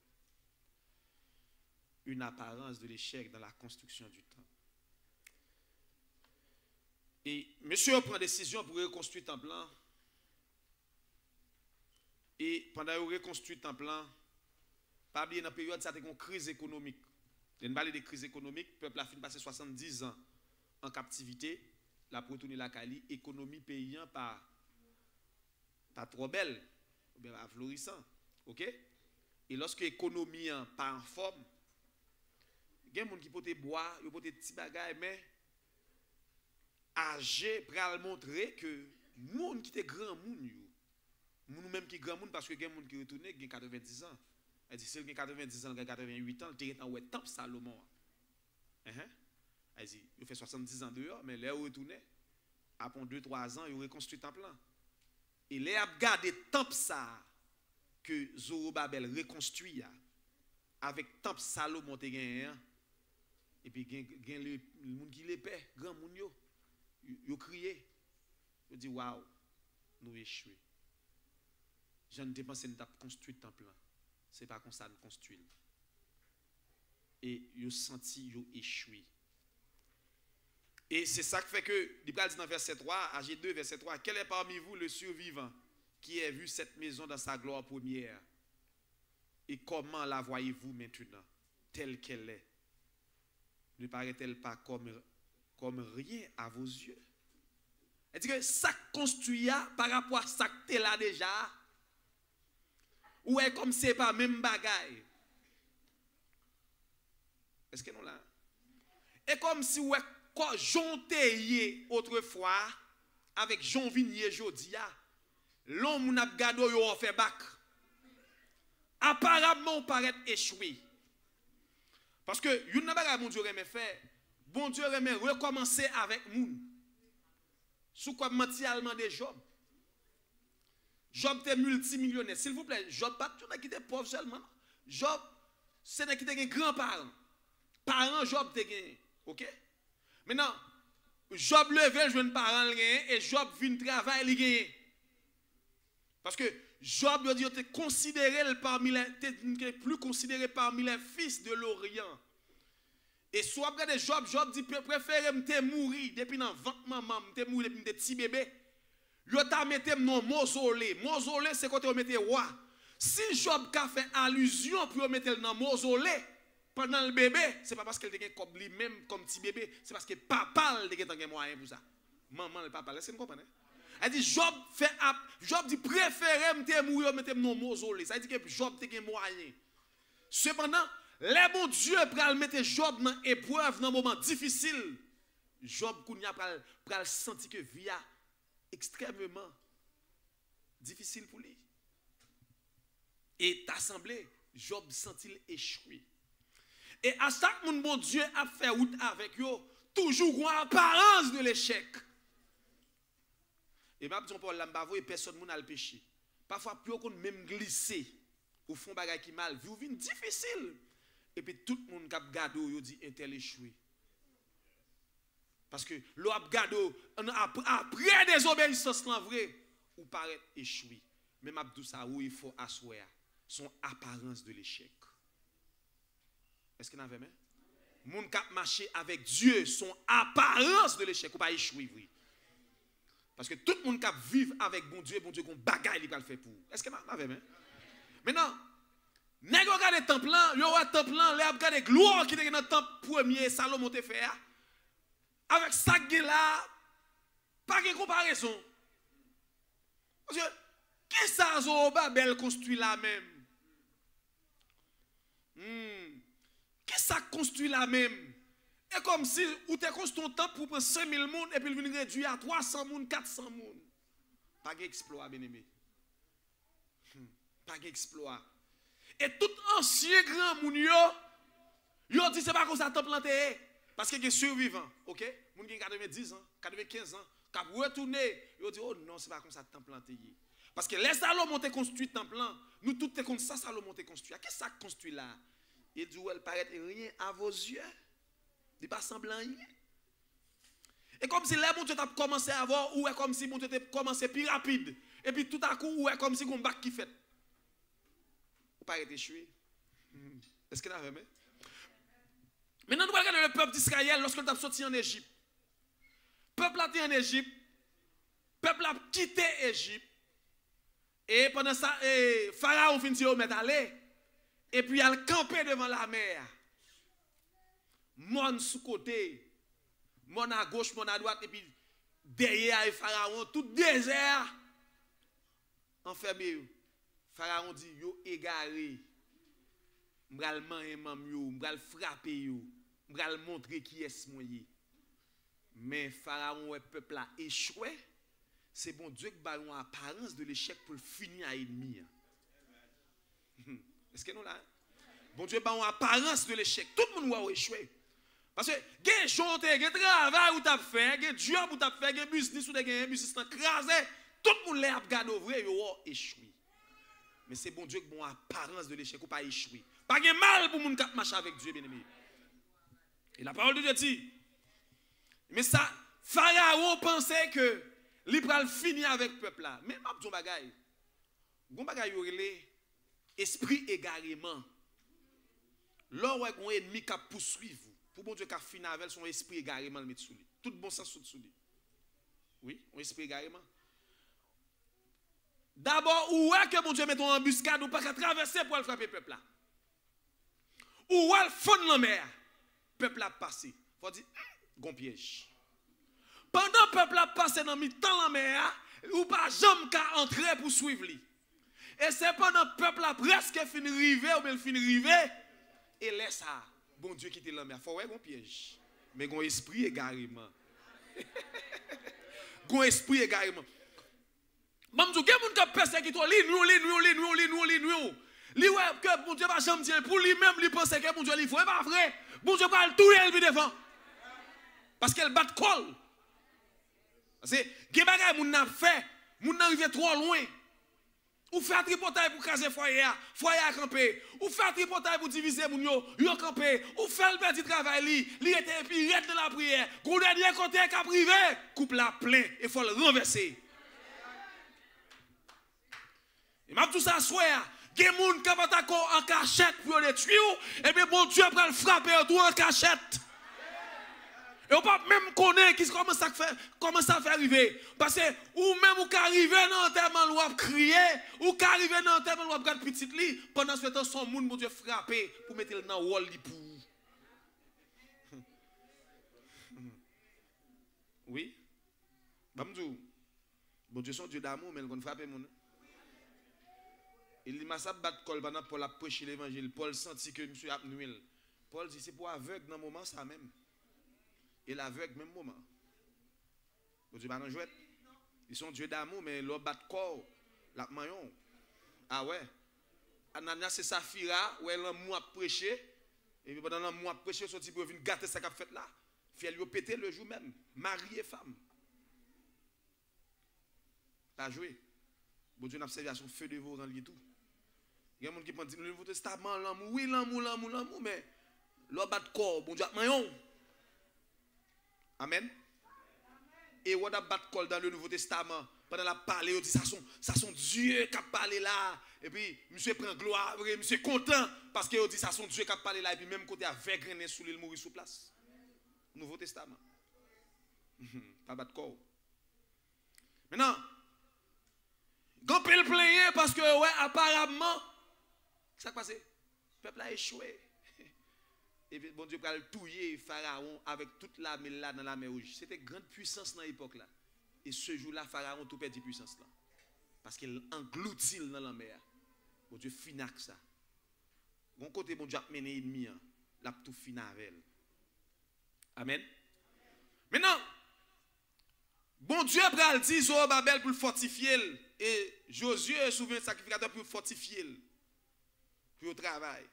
Une apparence de l'échec dans la construction du temple. Et monsieur prend décision pour reconstruire le temple. là. Et pendant qu'il reconstruit le temple, là, pas oublier dans la période, ça a été une crise économique. Il y a de crise économique. Le peuple a fini passer 70 ans en captivité. La pour retourner la Cali, économie paysan pas, pas trop belle, ou bien pas florissant. OK? Et lorsque l'économie n'est pas en forme, il y a des gens qui peuvent boire, ils peuvent des petits bagages, mais âgé pour montrer que monde qui était grand monde, nous même qui grand monde parce que des gens qui retournent qui ont 90 ans. Elle dit, il a 90 ans, a 88 ans, est en ouais, temple Salomon. Uh-huh. Elle dit, il fait 70 ans dehors, mais là, il retourne. Après 2-3 ans, il reconstruit le temple. là. Il a gardé le temple ça que Zorobabel reconstruit avec le temple Salomon te. Et puis, a le monde qui l'épée, grand monde yo. Yo crié. Yo dit, waouh, nous échoué. Je ne pensé que nous avons construit le temple. là. Ce n'est pas comme ça nous construit. Et yo senti yo échoué. Et c'est ça qui fait que, il dit dans verset 3, AG 2, verset 3, quel est parmi vous le survivant qui a vu cette maison dans sa gloire première? Et comment la voyez-vous maintenant, telle qu'elle est? Ne paraît-elle pas comme, comme rien à vos yeux? Elle dit que ça construit par rapport à ça que là déjà, Ou est comme c'est pas même bagaille? Est-ce que nous là? Et comme si ouais quoi jonté autrefois avec Jean Vignier jodia. L'homme n'a gado yo fait bac. Apparemment paraît échoué. Parce que yon n'a pas mon Dieu remet fait. Bon Dieu remet recommencer avec moun. Sous quoi menti allemand de Job. Job était multimillionnaire. S'il vous plaît, Job pas tout qui pauvre seulement. Job, c'est qui était grand-parent. Parents Job. OK? Maintenant, Job levé, je un parent et Job vient travailler gagné. Parce que Job il était considéré parmi les plus considéré parmi les fils de l'Orient. Et soit regardez Job, Job dit préfère me mourir depuis dans ventre maman, me mourir depuis petit bébé. Yo t'a metté dans mausolée. Mausolée c'est quand on mettait roi. Si Job a fait allusion pour mettre dans mausolée pendant le bébé, c'est pas parce qu'elle était comme lui-même comme petit bébé, c'est parce que papa était moyen pour ça. Maman le papa, laissez-moi comprendre. Elle dit Job fait Job dit préférer me mourir mettre dans mausolée. Ça veut que Job était un moyen. Cependant, les bon Dieu pral mettre Job dans épreuve dans un moment difficile. Job kounya pral pral senti que vie extrêmement difficile pour lui. Et t'assemblé, Job sentit échoué. Et à chaque monde, bon Dieu a fait route avec eux, toujours une apparence de l'échec. Et ma dit Paul Lambavo et personne n'a le péché. Parfois, plus qu'on même glisser au fond bagay qui mal, vie vient difficile. Et puis tout le monde qui a gardé, il dit intel échoué. Parce que l'on a gardé après des obéissances là vrai, ou paraît échoué. Mais m'a ça il faut asseoir son apparence de l'échec. Est-ce qu'il en avait même? Moun qui marché avec Dieu, son apparence de l'échec, ou pas échoué, oui. Parce que tout le monde qui vit avec bon Dieu, bon Dieu, qu'on bagaille, il va le faire pour. Est-ce que avez même? Maintenant, nèg regarde temple là, yo wa temple là, les regarde gloire qui était dans le temple premier Salomon te fait avec ça là, pas de comparaison. Parce que qui ça Zorobabel construit là même? Hmm. Qui ça construit là même? Et comme si ou te construit un temple pour prendre 5000 personnes et puis il vient réduire à 300 personnes, 400 personnes. Pas d'exploit, bien aimé. Hmm. Pas d'exploit. Et tout ancien grand moun yo, yo dit c'est pas comme ça temple planté. Parce que est survivant, ok? Moun qui 90 ans, 95 ans, qui retourné, yo dit oh non, c'est pas comme ça temple planté. Parce que les Salomon te construit temple là, nous tous te comme ça Salomon te construit. Qu'est-ce que ça construit là? Il dit elle paraît rien à vos yeux. Il pas semblant rien. Et comme si les mon Dieu t'a commencé à voir ou est comme si mon Dieu t'a commencé plus rapide. Et puis tout à coup ou est comme si un bac qui fait pas été échoué. Hmm. Est-ce qu'il a même? Maintenant, nous regardons le peuple d'Israël lorsqu'il a sorti en Égypte. Le peuple a été en Égypte. Le peuple a quitté Égypte. Et pendant ça, et Pharaon finit de mettre aller. Et puis a campé devant la mer. Mon sous côté. Mon à gauche, mon à droite. Et puis derrière Pharaon, tout désert. Enfermé. Pharaon dit yo égaré. M'bral manger mam yo, m'bral frapper yo, m'bral montrer qui est moyen. Mais Pharaon et peuple a échoué. C'est bon Dieu qui a une apparence de l'échec pour finir à ennemi. Est-ce que nous là? Bon Dieu a une apparence de l'échec. Tout le monde a échoué. Parce que, gen chante, gen travail ou t'as fait, gen job ou t'as fait, gen business ou t'as gen business crasé, tout le monde l'a regardé vrai, yo échoué. Mais c'est bon Dieu a une apparence de l'échec ou pas échoué. Pas de mal pour moun qui marcher avec Dieu, bien aimé. Et la parole de Dieu dit, mais ça, Pharaon pensait que il pral finir avec le peuple là. Mais m'a dit bagay. Gon bagay yo esprit égarément. Là où un ennemi qui poursuivre vous, pour bon Dieu qui finir avec son esprit égarément le mettre sous lui. Tout bon sens sous lui. Oui, un esprit égarément. D'abord, où est que mon Dieu met en embuscade ou pas qu'à traverser pour frapper le peuple là? Où est le fond de la mer? Le peuple a passé. Il faut dire, gon piège. Pendant le peuple a passé dans le temps de la mer, ou pas jamais qu'à entrer pour suivre lui. Et c'est pendant le peuple a presque fini rivé ou bien fini rivé. Et laisse ça. Bon Dieu qui là, mais il faut ouais, un piège. Mais un esprit égarément. Un esprit égarément. Il y a des gens qui persécutent toi, li nou, li nou, li nou, li nou, li nou. Li ouais que bon Dieu va jamais dire pour lui-même, il pense que bon Dieu il faut pas vrai. Bon Dieu va le tout et il défend. Parce qu'elle bat col. Parce que, des bagages moun n'a fait, moun n'a arrivé trop loin. Ou fait tripotaille pour caser foyer, foyer à camper. Ou fait tripotaille pour diviser moun yo, yo camper. Ou fait le petit travail li, li était reste dans la prière. Gros dernier côté qu'a privé, coupe la plein et faut le renverser. Et m'a tout ça souhait. Gen moun va en cachette pour les tuer, et bien bon Dieu prend le frapper tout en cachette. Et on pas même connaître comment ça fait arriver parce que ou même ou qu'arriver dans l'enterrement ou crier ou qu'arriver dans l'enterrement ou regarder petite li pendant ce temps son monde mon Dieu frappé pour mettre le dans wall li pour Oui? Bamdou. Bon Dieu son Dieu d'amour mais il va frapper mon il m'a ça battre col pendant Paul a prêché l'évangile. Paul sentit que monsieur a. Paul dit, c'est pour aveugle dans le moment ça même. Et l'aveugle même moment. Bon Dieu va nous jouer. Ils sont Dieu d'amour, mais leur bat corps, la maillon. Ah ouais. Ananias c'est Safira, où elle a prêché. Et pendant un mois prêché, sorti pour venir gâter ça qu'a fait là. Fait lui péter le jour même. Mari et femme. T'as joué. Bon Dieu n'a servi à son feu de dans le tout. Il y a des gens qui pensent le Nouveau Testament, l'amour, oui, l'amour, l'amour, l'amour, mais leur bat corps, bon Dieu, maillon. Amen. Et on a bat corps dans le Nouveau Testament. Pendant la parler, on dit ça sont, ça sont Dieu qui a parlé là. Et puis, monsieur prend gloire, monsieur content parce qu'il dit ça sont Dieu qui a parlé là. Et puis, même côté avec grené sous l'île, mourir sous place. Nouveau Testament. Pas battre corps. Maintenant, quand le plaigner parce que, ouais, apparemment, ça passe? Le peuple a échoué. Et bon Dieu, le touiller Pharaon avec toute la mer là dans la mer rouge. C'était grande puissance dans l'époque là. Et ce jour-là, Pharaon tout perdu puissance là. Parce qu'il engloutit dans la mer. Bon Dieu, finac ça. Bon côté, bon Dieu a mené ennemi, hein. l'a tout fini avec Amen. Maintenant, bon Dieu a dit sur Babel pour fortifier. Et Josué, souverain sacrificateur, pour fortifier pour le travail.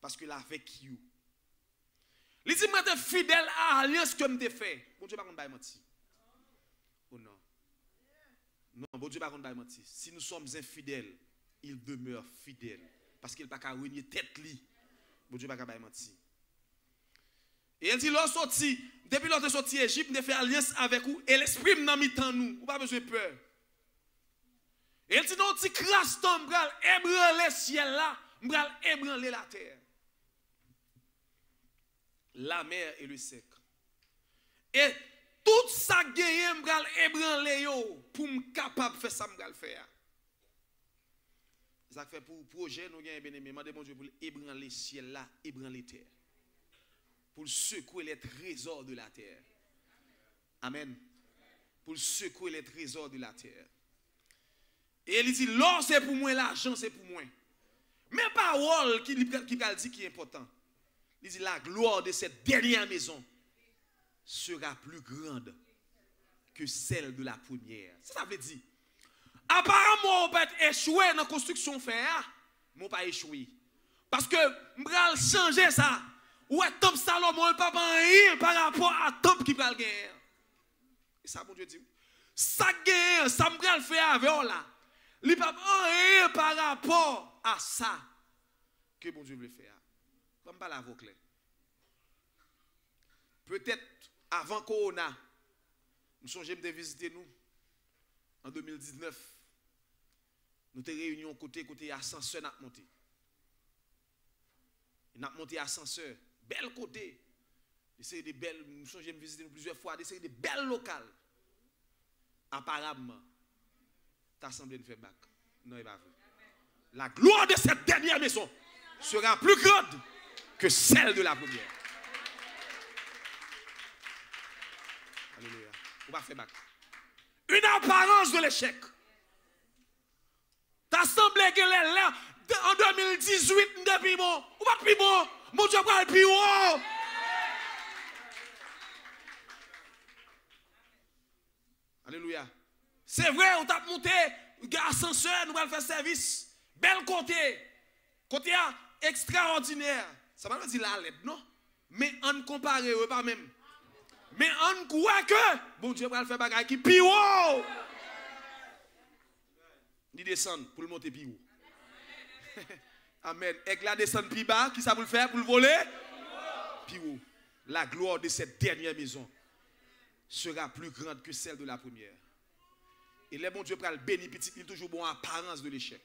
Parce que là, avec you. Il dit, moi, je fidèle à l'alliance que je fait. Bon Dieu, par contre, menti. Oh non? Non, bon Dieu, par contre, menti. Si nous sommes infidèles, il demeure fidèle. Parce qu'il n'a pas qu'à renier tête li. Bon Dieu, pas qu'à menti. Et il dit, lorsque sorti, depuis l'autre sorti Égypte, nous fait alliance avec vous, et l'esprit n'a mis en nous. Vous pas besoin de peur? Et il dit, non, tu crasse ton bras, ébranler le ciel là, bras ébranler la terre. La mer et le sec. Et tout ça gagné, bras ébranler pour me capable faire ça, me faire. Ça fait pour projet, nous avons bien aimé, demandez mon Dieu pour ébranler le ciel là, ébranler terre. Pour secouer les trésors de la terre. Amen. Pour secouer les trésors de la terre. Et il dit, l'or c'est pour moi, l'argent c'est pour moi. Mais parole qui, qui, dit qui est important. Il dit, la gloire de cette dernière maison sera plus grande que celle de la première. Ça, veut dire, apparemment, on peut échouer dans la construction faire, mais on pas échouer. Parce que, vais changer ça. Ou est top Salomon, il pas rien par rapport à top qui va le gagner. Et ça, mon Dieu dit, ça gagne, ça le faire avec là. Il n'y a pas rien par rapport à ça que bon Dieu veut faire. Je ne pas la clair. Peut-être avant Corona, nous sommes de visiter nous en 2019. Nous avons réunion côté côté ascenseur n'a monté. N'a monté ascenseur, bel côté. Des belles, nous sommes visiter nous plusieurs fois, des des belles locales. Apparemment, t'as semblé de faire bac. Non, il va La gloire de cette dernière maison sera plus grande que celle de la première. Alléluia. On va faire. Une apparence de l'échec. T'as semblé que là, en 2018, depuis bon, ou pas plus bon, mon Dieu va le plus. Alléluia. C'est vrai, on t'a monté, ascenseur, nous allons faire service. Bel côté. Côté a, extraordinaire. Ça va pas dire la lettre, non? Mais on compare, eux, pas même. Mais on croit que, bon Dieu va le faire bagaille qui haut. Il descend pour le monter plus haut. Amen. Et la descend plus bas, qui ça pour le faire? Pour le voler? Plus. La gloire de cette dernière maison sera plus grande que celle de la première. Et les bon Dieu pour le bénir petit, il toujours bon apparence de l'échec.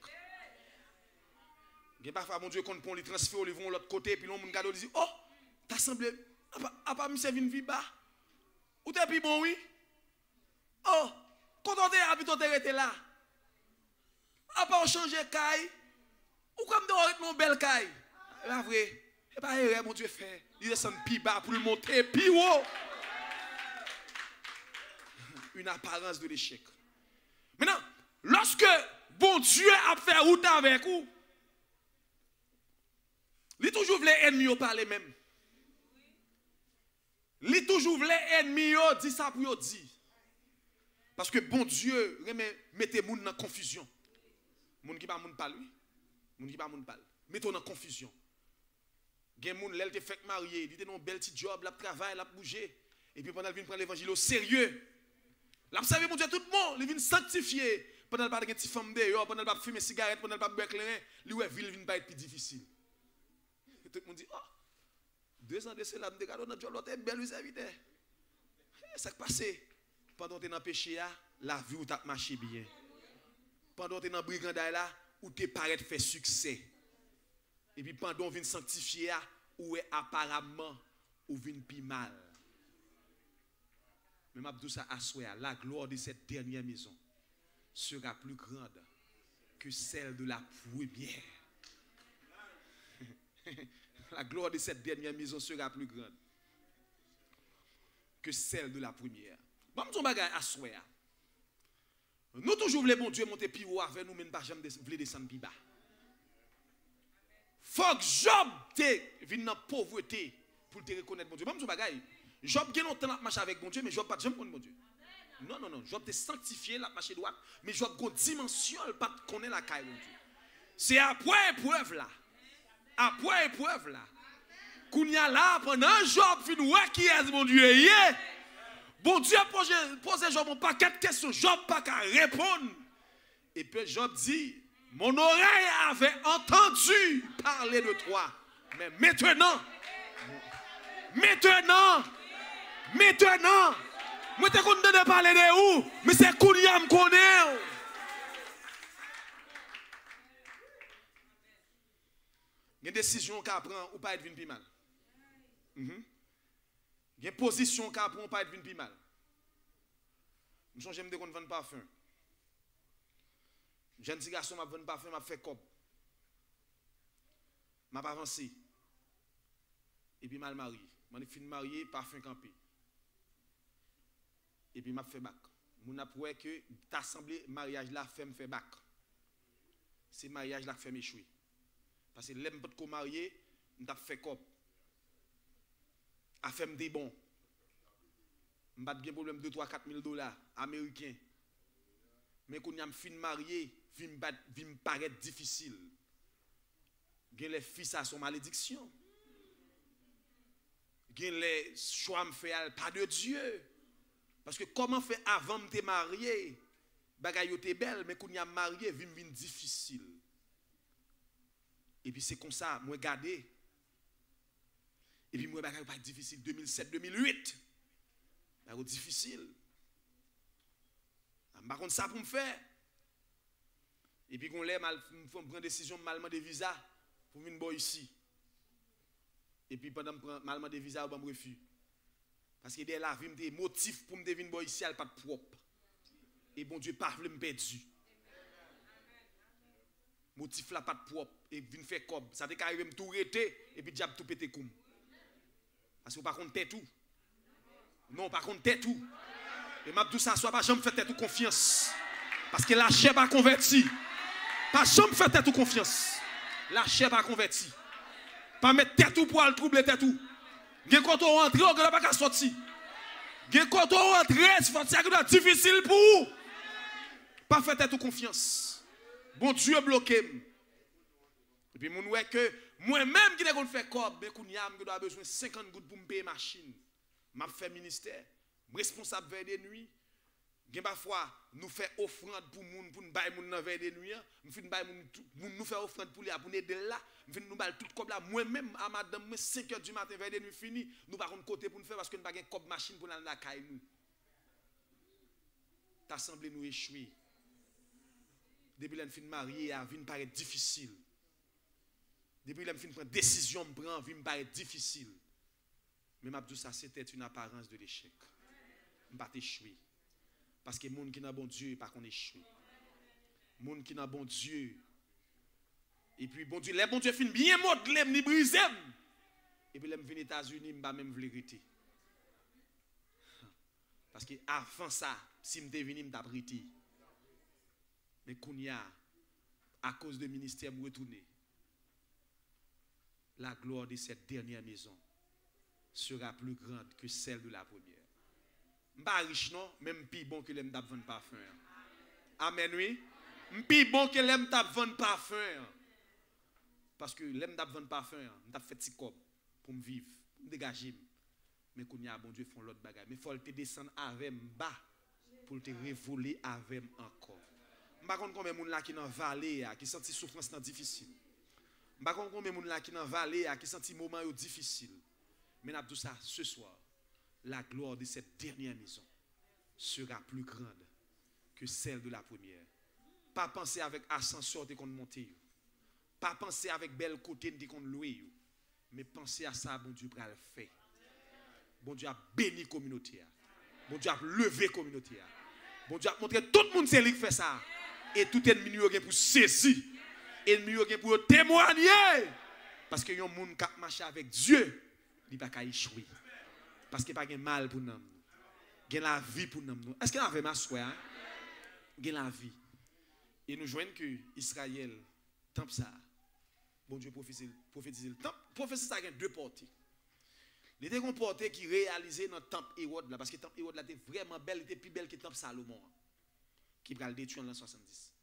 A parfois mon Dieu qu'on prend les transfert, ils vont de l'autre côté, puis l'on regarde, il dit Oh, t'as semblé, à pas servir une vie bas. Ou t'es plus bon, oui? Oh, quand on t'es habitué, t'es resté là. À part changer caille, ou comme de être mon belle caille. La vrai, c'est pas erreur, mon Dieu fait. Il descend plus bas pour le monter plus haut. Une apparence de l'échec. Maintenant, lorsque bon Dieu a fait route avec vous, il toujours voulait ennemi au parler même. Il toujours voulait ennemi au dit ça pour yo. Parce que bon Dieu remet mettez moun dans confusion. Moun qui pas moun parle oui. Moun qui pas moun parle. Mettons dans confusion. Gen moun l'elle te marier, il était dans un bel petit job, la travail, la bouger et puis pendant vient prendre l'évangile au sérieux. L'a servi mon Dieu tout le monde, il vient sanctifier. Pendant pas de petite femme dehors, pendant qu'il pas fumer cigarette, pendant qu'il pas boire clairin, lui ouais ville vient pas être plus difficile. Et tout le monde dit "Oh, deux ans de cela, me décale notre job, l'autre est belle serviteur." Ça qui passé pendant que tu es dans le péché là, la vie ou t'a marché bien. Pendant que tu es dans le brigandaille là, où tu paraît faire succès. Et puis pendant que vient sanctifier là, où est apparemment ou vient plus mal. Mais m'a dit ça souhait, la gloire de cette dernière maison sera plus grande que celle de la première. la gloire de cette dernière maison sera plus grande que celle de la première. Bon, nous bagage à. Nous toujours voulons bon Dieu monter plus haut avec nous, mais nous pas jamais voulons descendre plus bas. Faut que Job vienne dans la pauvreté pour te reconnaître bon Dieu. Bon, nous bagage. Job gagne longtemps à avec bon Dieu, mais Job pas jamais connaître bon Dieu. Non, non, non. Job te sanctifié, la marché droite, mais Job dimension, pas connaître la caille bon Dieu. C'est après épreuve là. Après épreuve là. Qu'on y a là, pendant Job fin ouais qui est mon Dieu? Yeah. Bon Dieu pose, pose Job un paquet de questions. Job pas qu'à répondre. Et puis Job dit, mon oreille avait entendu parler de toi. Mais maintenant, maintenant, maintenant, moi te de parler de où, mais c'est Kounia me connaît. Il y a une décision qu'à prendre ou pas être venu mal. Mhm. Il y a une position qu'à prendre ou pas être venu mal. Je change de vendre parfum. Jeune petit garçon m'a vendu parfum, m'a fait cop. M'a avancé. Et puis mal marié. M'a fin marié, parfum campé. Et puis m'a fait bac. Mon a prouvé que t'as semblé mariage là fait me fait bac. C'est mariage là fait m'échouer. Parce que l'aime pas de marié, m't'a fait cop. A fait des bons. M'pas de problème 2 3 4 000 dollars américains. Mais quand a fin marié, vin me paraître difficile. Les fils à son malédiction. Les choix me fait pas de Dieu. Parce que comment fait avant de marier, bagay yo te belle, mais quand a marié, vin vin difficile. Et puis c'est comme ça, moi regardé. Et puis moi bagay pas difficile 2007 2008. Bagay difficile. Par contre ça pour me faire. Et puis qu'on l'a mal prendre décision malement des visas pour venir boy ici. Et puis pendant que malement des visas on me refus. Parce que dès la vie des motifs pour me venir ici elle pas propre. Et bon Dieu pas me perdu. Motif là pas de propre et vinn faire comme ça t'est arrivé me tout rété et puis diable tout pété comme. Parce que par contre t'es tout. Non, par contre t'es tout. Et m'a tout ça soit pas jamais fait tout confiance. Parce que la chair pas converti. Pas jamais faire tête ou confiance. La chair pas converti. Pas mettre tête ou pour le troubler tête ou. Gen on rentre, on n'a pas qu'à sortir. Gen on rentre, c'est difficile pour vous. Pas faire tête ou confiance. Bon Dieu bloqué. Et puis, mon ouais que moi-même qui ne fait corps, mais qu'on y a doit besoin de 50 gouttes pour me payer machine. M'a fait ministère, responsable vers des nuits. Parfois nous fait offrande pour moun pour nous bailler moun dans vers des nuits, nous fin nous faire offrande pour les pour aider là, nous fin nous bailler tout comme là moi-même à madame 5h du matin vers des nuits fini, nous pas côté pour nous faire parce que nous pas gain cob machine pour aller la caille nous. T'as semblé nous échouer. Depuis l'en fin marié, la vie me paraît difficile. Depuis l'en fin prendre décision, me prend, vie me paraît difficile. Mais m'a ça c'était une apparence de l'échec. Je pas échoué. Parce que les gens qui n'a bon Dieu, pas qu'on échoue. Les gens qui n'a bon Dieu. Et puis, bon Dieu, les bon Dieu fin bien modelé, ni brisé. Et puis, les venu aux États-Unis, je même vérité. Parce que avant ça, si je suis venu, je suis Mais Kounia, à cause du ministère, je retourner. La gloire de cette dernière maison sera plus grande que celle de la première. Je pas riche non, même plus bon que l'aime vendre parfum. Amen oui? Plus bon que l'aime vendre parfum. Parce que l'aime vendre parfum, t'a fait petit cop pour me vivre, pour me dégager. Mais qu'on y a bon Dieu font l'autre bagage, mais faut te descendre avec bas pour te révoler avec encore. Pas combien de gens qui dans vallée qui senti souffrance difficile. Ne sais pas combien de gens qui dans vallée qui senti moment difficile. Mais nous tout ça ce soir la gloire de cette dernière maison sera plus grande que celle de la première. Pas penser avec ascenseur de qu'on monter. Pas penser avec belle côté de qu'on louer. Mais penser à ça, bon Dieu, pour le faire. Bon Dieu a béni communauté. Bon Dieu a levé communauté. Bon Dieu a montré tout le monde c'est lui qui fait ça. Et tout ennemi pour saisir. Ennemi pour témoigner. Parce que y a un monde qui marche avec Dieu, il va pas échouer. Parce qu'il pas de mal pour nous. Il la vie pour nous. Est-ce qu'il y a vraiment soin? Il la vie. Et nous joignons que Israël, temple ça, bon Dieu prophétise le temple. Prophétie ça a deux portées. Il était un porté qui réalisait dans le temple Hérode parce que le temple Hérode était vraiment belle, il était plus belle que le temple Salomon, qui va le détruire en l'an 70.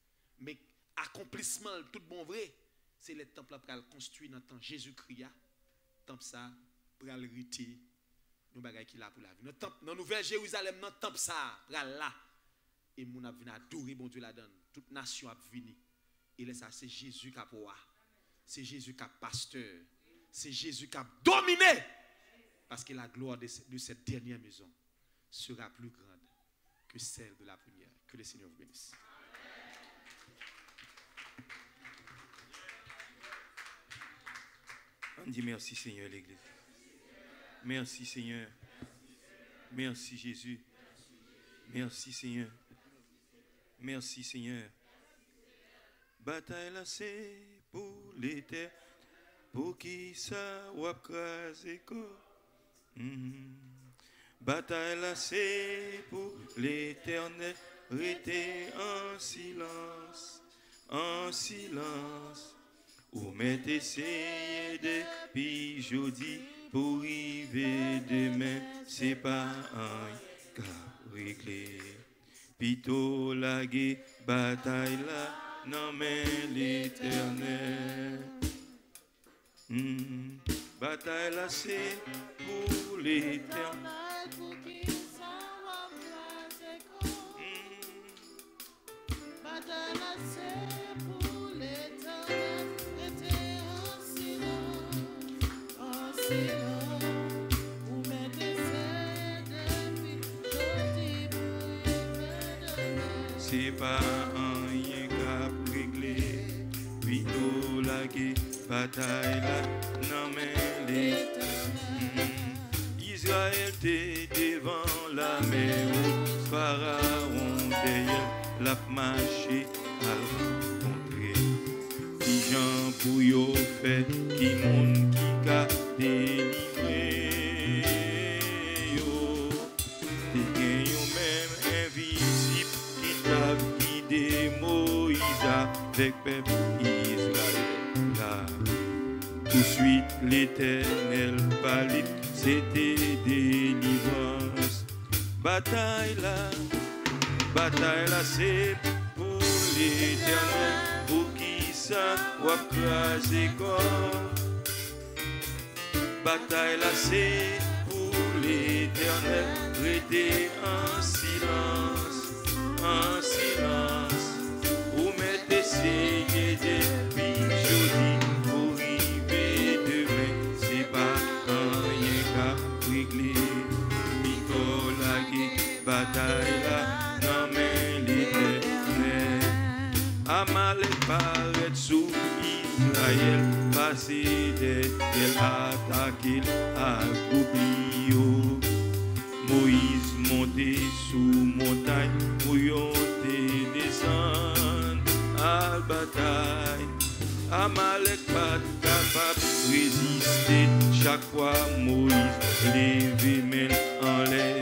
Mais accomplissement, tout bon vrai, c'est le temple qui construit dans le temps Jésus-Christ. Le temple ça, pour le riter nous bagay qui là pour la vie. Dans temple, dans Nouvelle Jérusalem, dans temple ça, là. Et mon a venu adorer bon Dieu la donne. Toute nation a venu. Et c'est Jésus qui a C'est Jésus qui a pasteur. C'est Jésus qui a dominé. Parce que la gloire de, cette dernière maison sera plus grande que celle de la première. Que le Seigneur vous bénisse. On dit merci Seigneur l'Église. Merci Seigneur. Merci Jésus. Merci Seigneur. Merci Seigneur. Bataille là pour l'éternel. Pour qui ça craser mm Bataille là pour l'éternel. Restez en silence. En silence. Ou mettez essayé depuis jeudi pour arriver demain, c'est pas un cas réglé. Pito la bataille là, non mais l'éternel. Hmm, bataille là, c'est pour l'éternel. Bataille là, non mais Israël t'est devant la mer, Pharaon derrière la marché à rencontrer. Si Jean pour yo fait qui monte qui l'éternel palais, c'était délivrance. Bataille là, bataille là, c'est pour l'éternel, pour qui ça va craser corps. Bataille là, c'est pour l'éternel, rester en silence, en silence. Ou mettre essayer depuis qui bataille là, non. Amalek sous Israël, passé d'elle attaqué à Goubio. Moïse monté sous montagne, mouilloté descend à bataille. Amalek pas capable résister, chaque fois Moïse levé bon Dieu.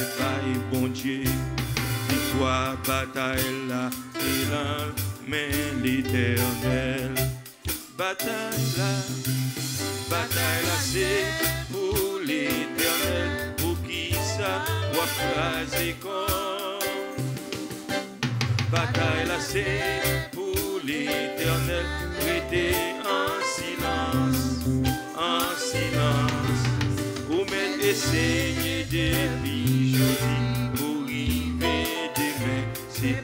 Bataille là, et là, mais l'éternel. Bataille là, bataille là, c'est pour l'éternel, pour qui ça va craser corps. Bataille là, c'est pour l'éternel, prêtez en silence, en silence. Ou même essayer depuis jeudi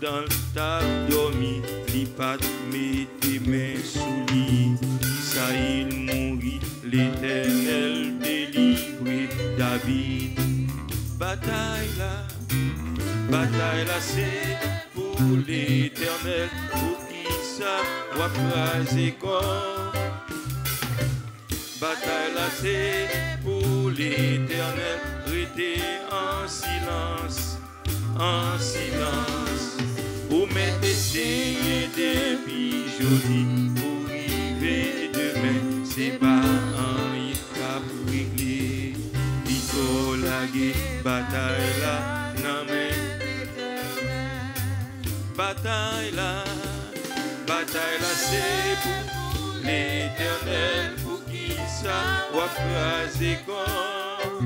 pendant le table dormi, il pas mettre mains sous lit, ça il mourit, l'éternel délivré David. Bataille là, bataille là c'est pour l'éternel, pour qui ça va craser corps. Bataille là c'est pour l'éternel, rester en silence, en silence. Ou mettre essayer depuis jeudi pour arriver demain, c'est pas un. Vito la guerre, bataille là, non mais bataille là, bataille là c'est pour l'éternel, pour qui ça va craser corps.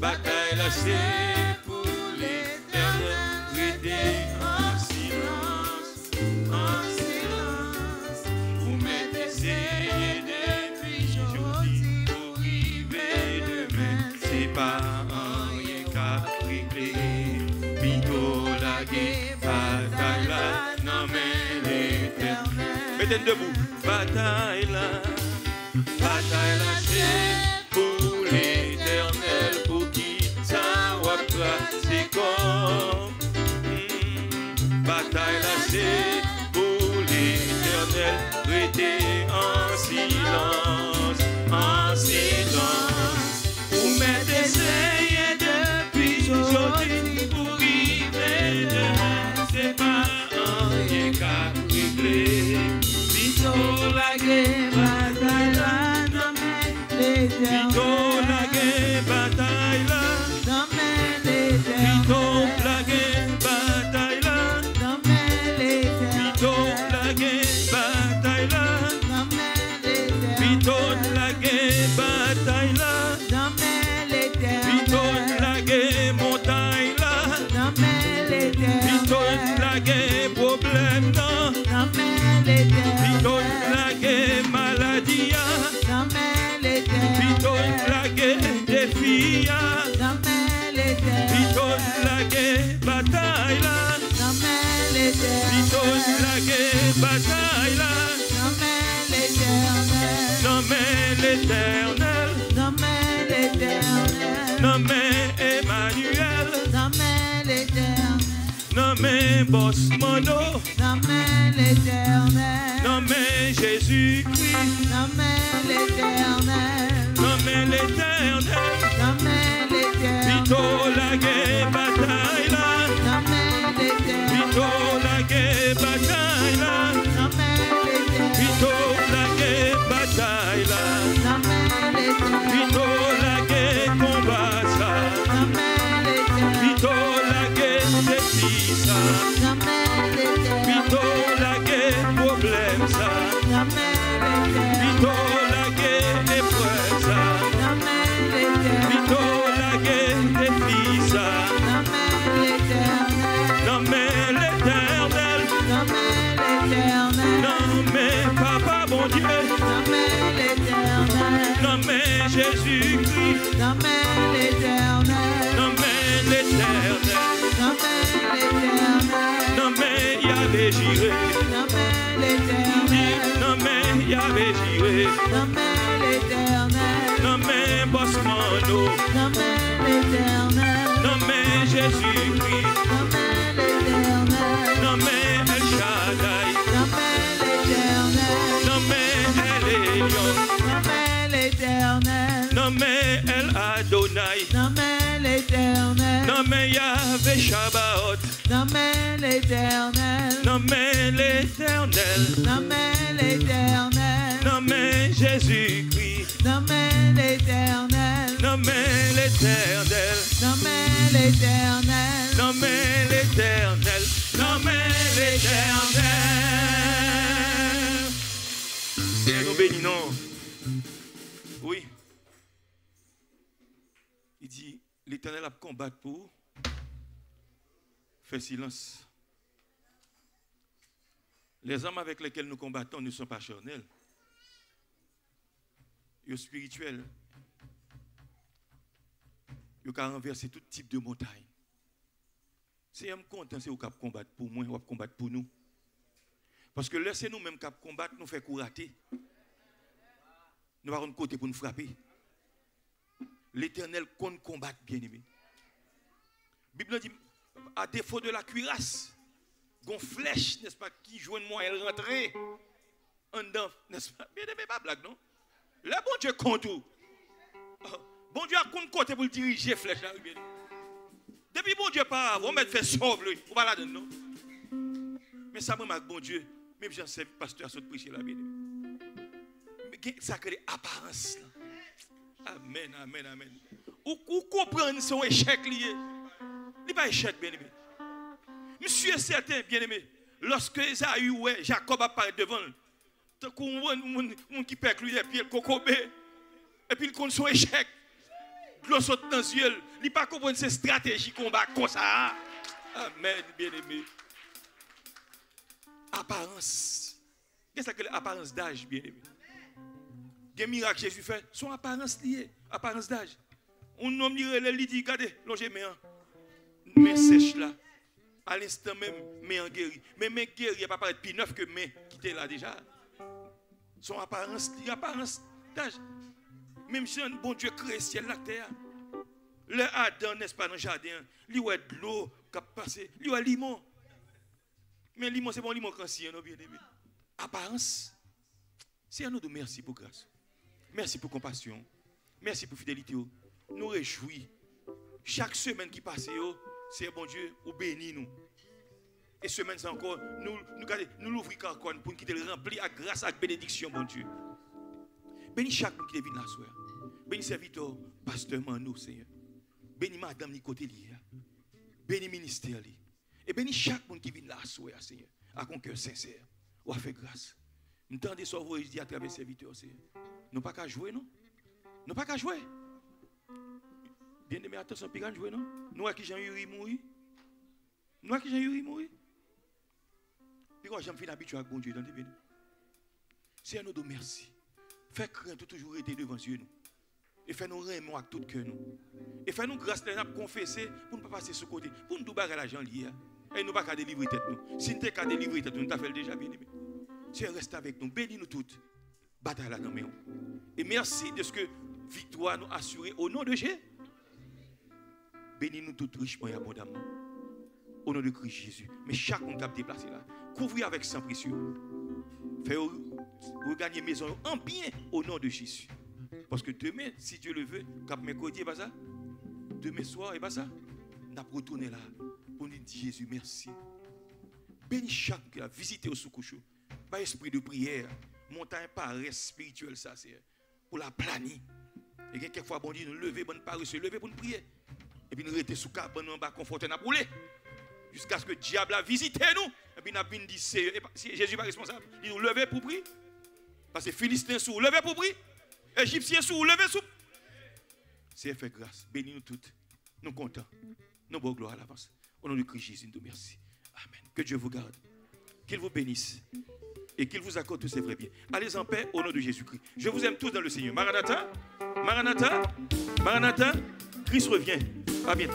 Bataille là c'est Mettez debout, bataille là, bataille là, Boss Mono, mais l'éternel. nommez Jésus-Christ, Nommez l'éternel. Nommez l'éternel. Nommez l'éternel. Vito la guerre Jiré. Nommez l'éternel. Nommez Yahvé l'éternel. Bosmano. Nommez l'éternel. Jésus-Christ. Nommez l'éternel. El Shaddai. Nommez l'éternel. Nommez El Elyon. L'éternel. El Adonai. Nommez l'éternel. Yahvé Shabbat. Nommez l'éternel. Nommez l'éternel. Nommez l'éternel. Nommez Jésus-Christ. Nommez l'éternel. Nommez l'éternel. Nommez l'éternel. Nommez l'éternel. Nommez l'éternel. Seigneur, nous bénissons. Oui. Il dit, l'éternel a combattu pour. Fais silence. Les hommes avec lesquels nous combattons ne sont pas charnels. Ils sont spirituels. Ils ont renversé tout type de montagne. Je suis content, c'est vous qui combattre pour moi, vous combattre pour nous. Parce que là, c'est nous-mêmes qui combattre, nous faisons courater. Nous avons un côté pour nous frapper. L'éternel compte combattre, bien aimé. La Bible dit, à défaut de la cuirasse, gon flèche, n'est-ce pas, qui joue moi, elle rentrer en dedans, n'est-ce pas? Bien aimé, pas blague, non? Là, bon Dieu compte tout. Oh, Bon Dieu a compte côté pour le diriger, flèche là, bien. Depuis bon Dieu pas, on met fait sauve lui, on va la non? Mais ça me marque bon Dieu, même j'en sais, pasteur, à prêcher là, bien. Mais ça crée apparence là. Amen, amen, amen. Ou, ou comprendre son échec lié. Il n'est pas échec, bien aimé. Monsieur est certain, bien aimé. Lorsque Esaü, ouais, Jacob apparaît devant lui. Tant qu'on qui pèque lui des pieds, le cocobé. Et puis il compte son échec. L'eau saute dans les yeux. Il pas comprendre ses stratégies combat comme ça. Amen, bien aimé. Apparence. Qu'est-ce que l'apparence d'âge, bien aimé? Des miracles Jésus fait, son apparence liée, apparence d'âge. Homme dirait, il dit, regardez, longez mes mains. Main sèche là. À l'instant même, main en guéri. Mais main guéri, pas paraître plus neuf que main qui était là déjà. Son apparence apparence. Même si un bon Dieu crée ciel, la terre. Le Adam, n'est-ce pas, dans le jardin, il y a de l'eau qui a passé, il y a limon. Mais limon, c'est bon limon quand non, bien aimé. Apparence. C'est à nous de merci pour grâce. Merci pour compassion. Merci pour fidélité. Nous réjouis. Chaque semaine qui passe, c'est bon Dieu, ou bénis nous. Et semaine encore, nous nous nous l'ouvrons encore pour qu'il te rempli à grâce, à bénédiction, bon Dieu. Bénis chaque monde qui est venu là soir. Bénis serviteur, pasteur Mano, Seigneur. Bénis madame Nicoté lié. Bénis ministère. Et bénis chaque monde qui vient là soir, Seigneur, avec un cœur sincère. Ou a fait grâce. Nous tendez sur vous dit à travers serviteur, Seigneur. Nous pas qu'à jouer, non? Nous pas qu'à jouer. Bien aimé, attention, qu'à jouer, non? Nous à qui Jean-Yuri mourir. Nous à qui Jean-Yuri mourir. Puis quand j'aime finir habitué avec bon Dieu, dans bien? À nous de merci. Fais crainte toujours été devant Dieu, nous. Et fais nous remercier avec tout cœur, nous. Et fais nous grâce de nous confesser pour ne pas passer ce côté. Pour nous bagarrer l'argent lié. Et nous pas qu'à délivrer tête, nous. Si nous n'avons qu'à délivrer tête, nous t'avons fait déjà bien aimé. Dieu reste avec nous. Bénis-nous toutes. Bataille là dans. Et merci de ce que victoire nous assurée au nom de Jésus. Bénis-nous toutes richement et abondamment. Au nom de Christ Jésus. Mais chaque monde qui a déplacé là, couvrez avec sang précieux. Fais regagner maison en bien au nom de Jésus. Parce que demain, si Dieu le veut, cap mercredi, pas ça? Demain soir, et pas ça? N'a retourné là nous dire Jésus merci. Bénis chaque qui a visité au Soukouchou. Pas esprit de prière. Montagne paresse spirituelle, ça c'est pour la planie. Et quelquefois, bon Dieu, nous lever, bonne paresse, lever pour nous prier. Et puis nous rester sous cap, nous en bas, conforter, nous rouler. Jusqu'à ce que le diable a visité nous. Et puis nous avons dit, c'est Jésus pas responsable. Il nous lever pour prier. Parce que Philistins sous, lever pour prier. Égyptiens sous, lever sous. C'est fait grâce. Bénis nous toutes. Nous contents. Nous bonne gloire à l'avance. Au nom de Christ Jésus, nous merci. Amen. Que Dieu vous garde. Qu'il vous bénisse. Et qu'il vous accorde tous ses vrais biens. Allez en paix au nom de Jésus-Christ. Je vous aime tous dans le Seigneur. Maranatha. Maranatha. Maranatha. Christ revient. À bientôt.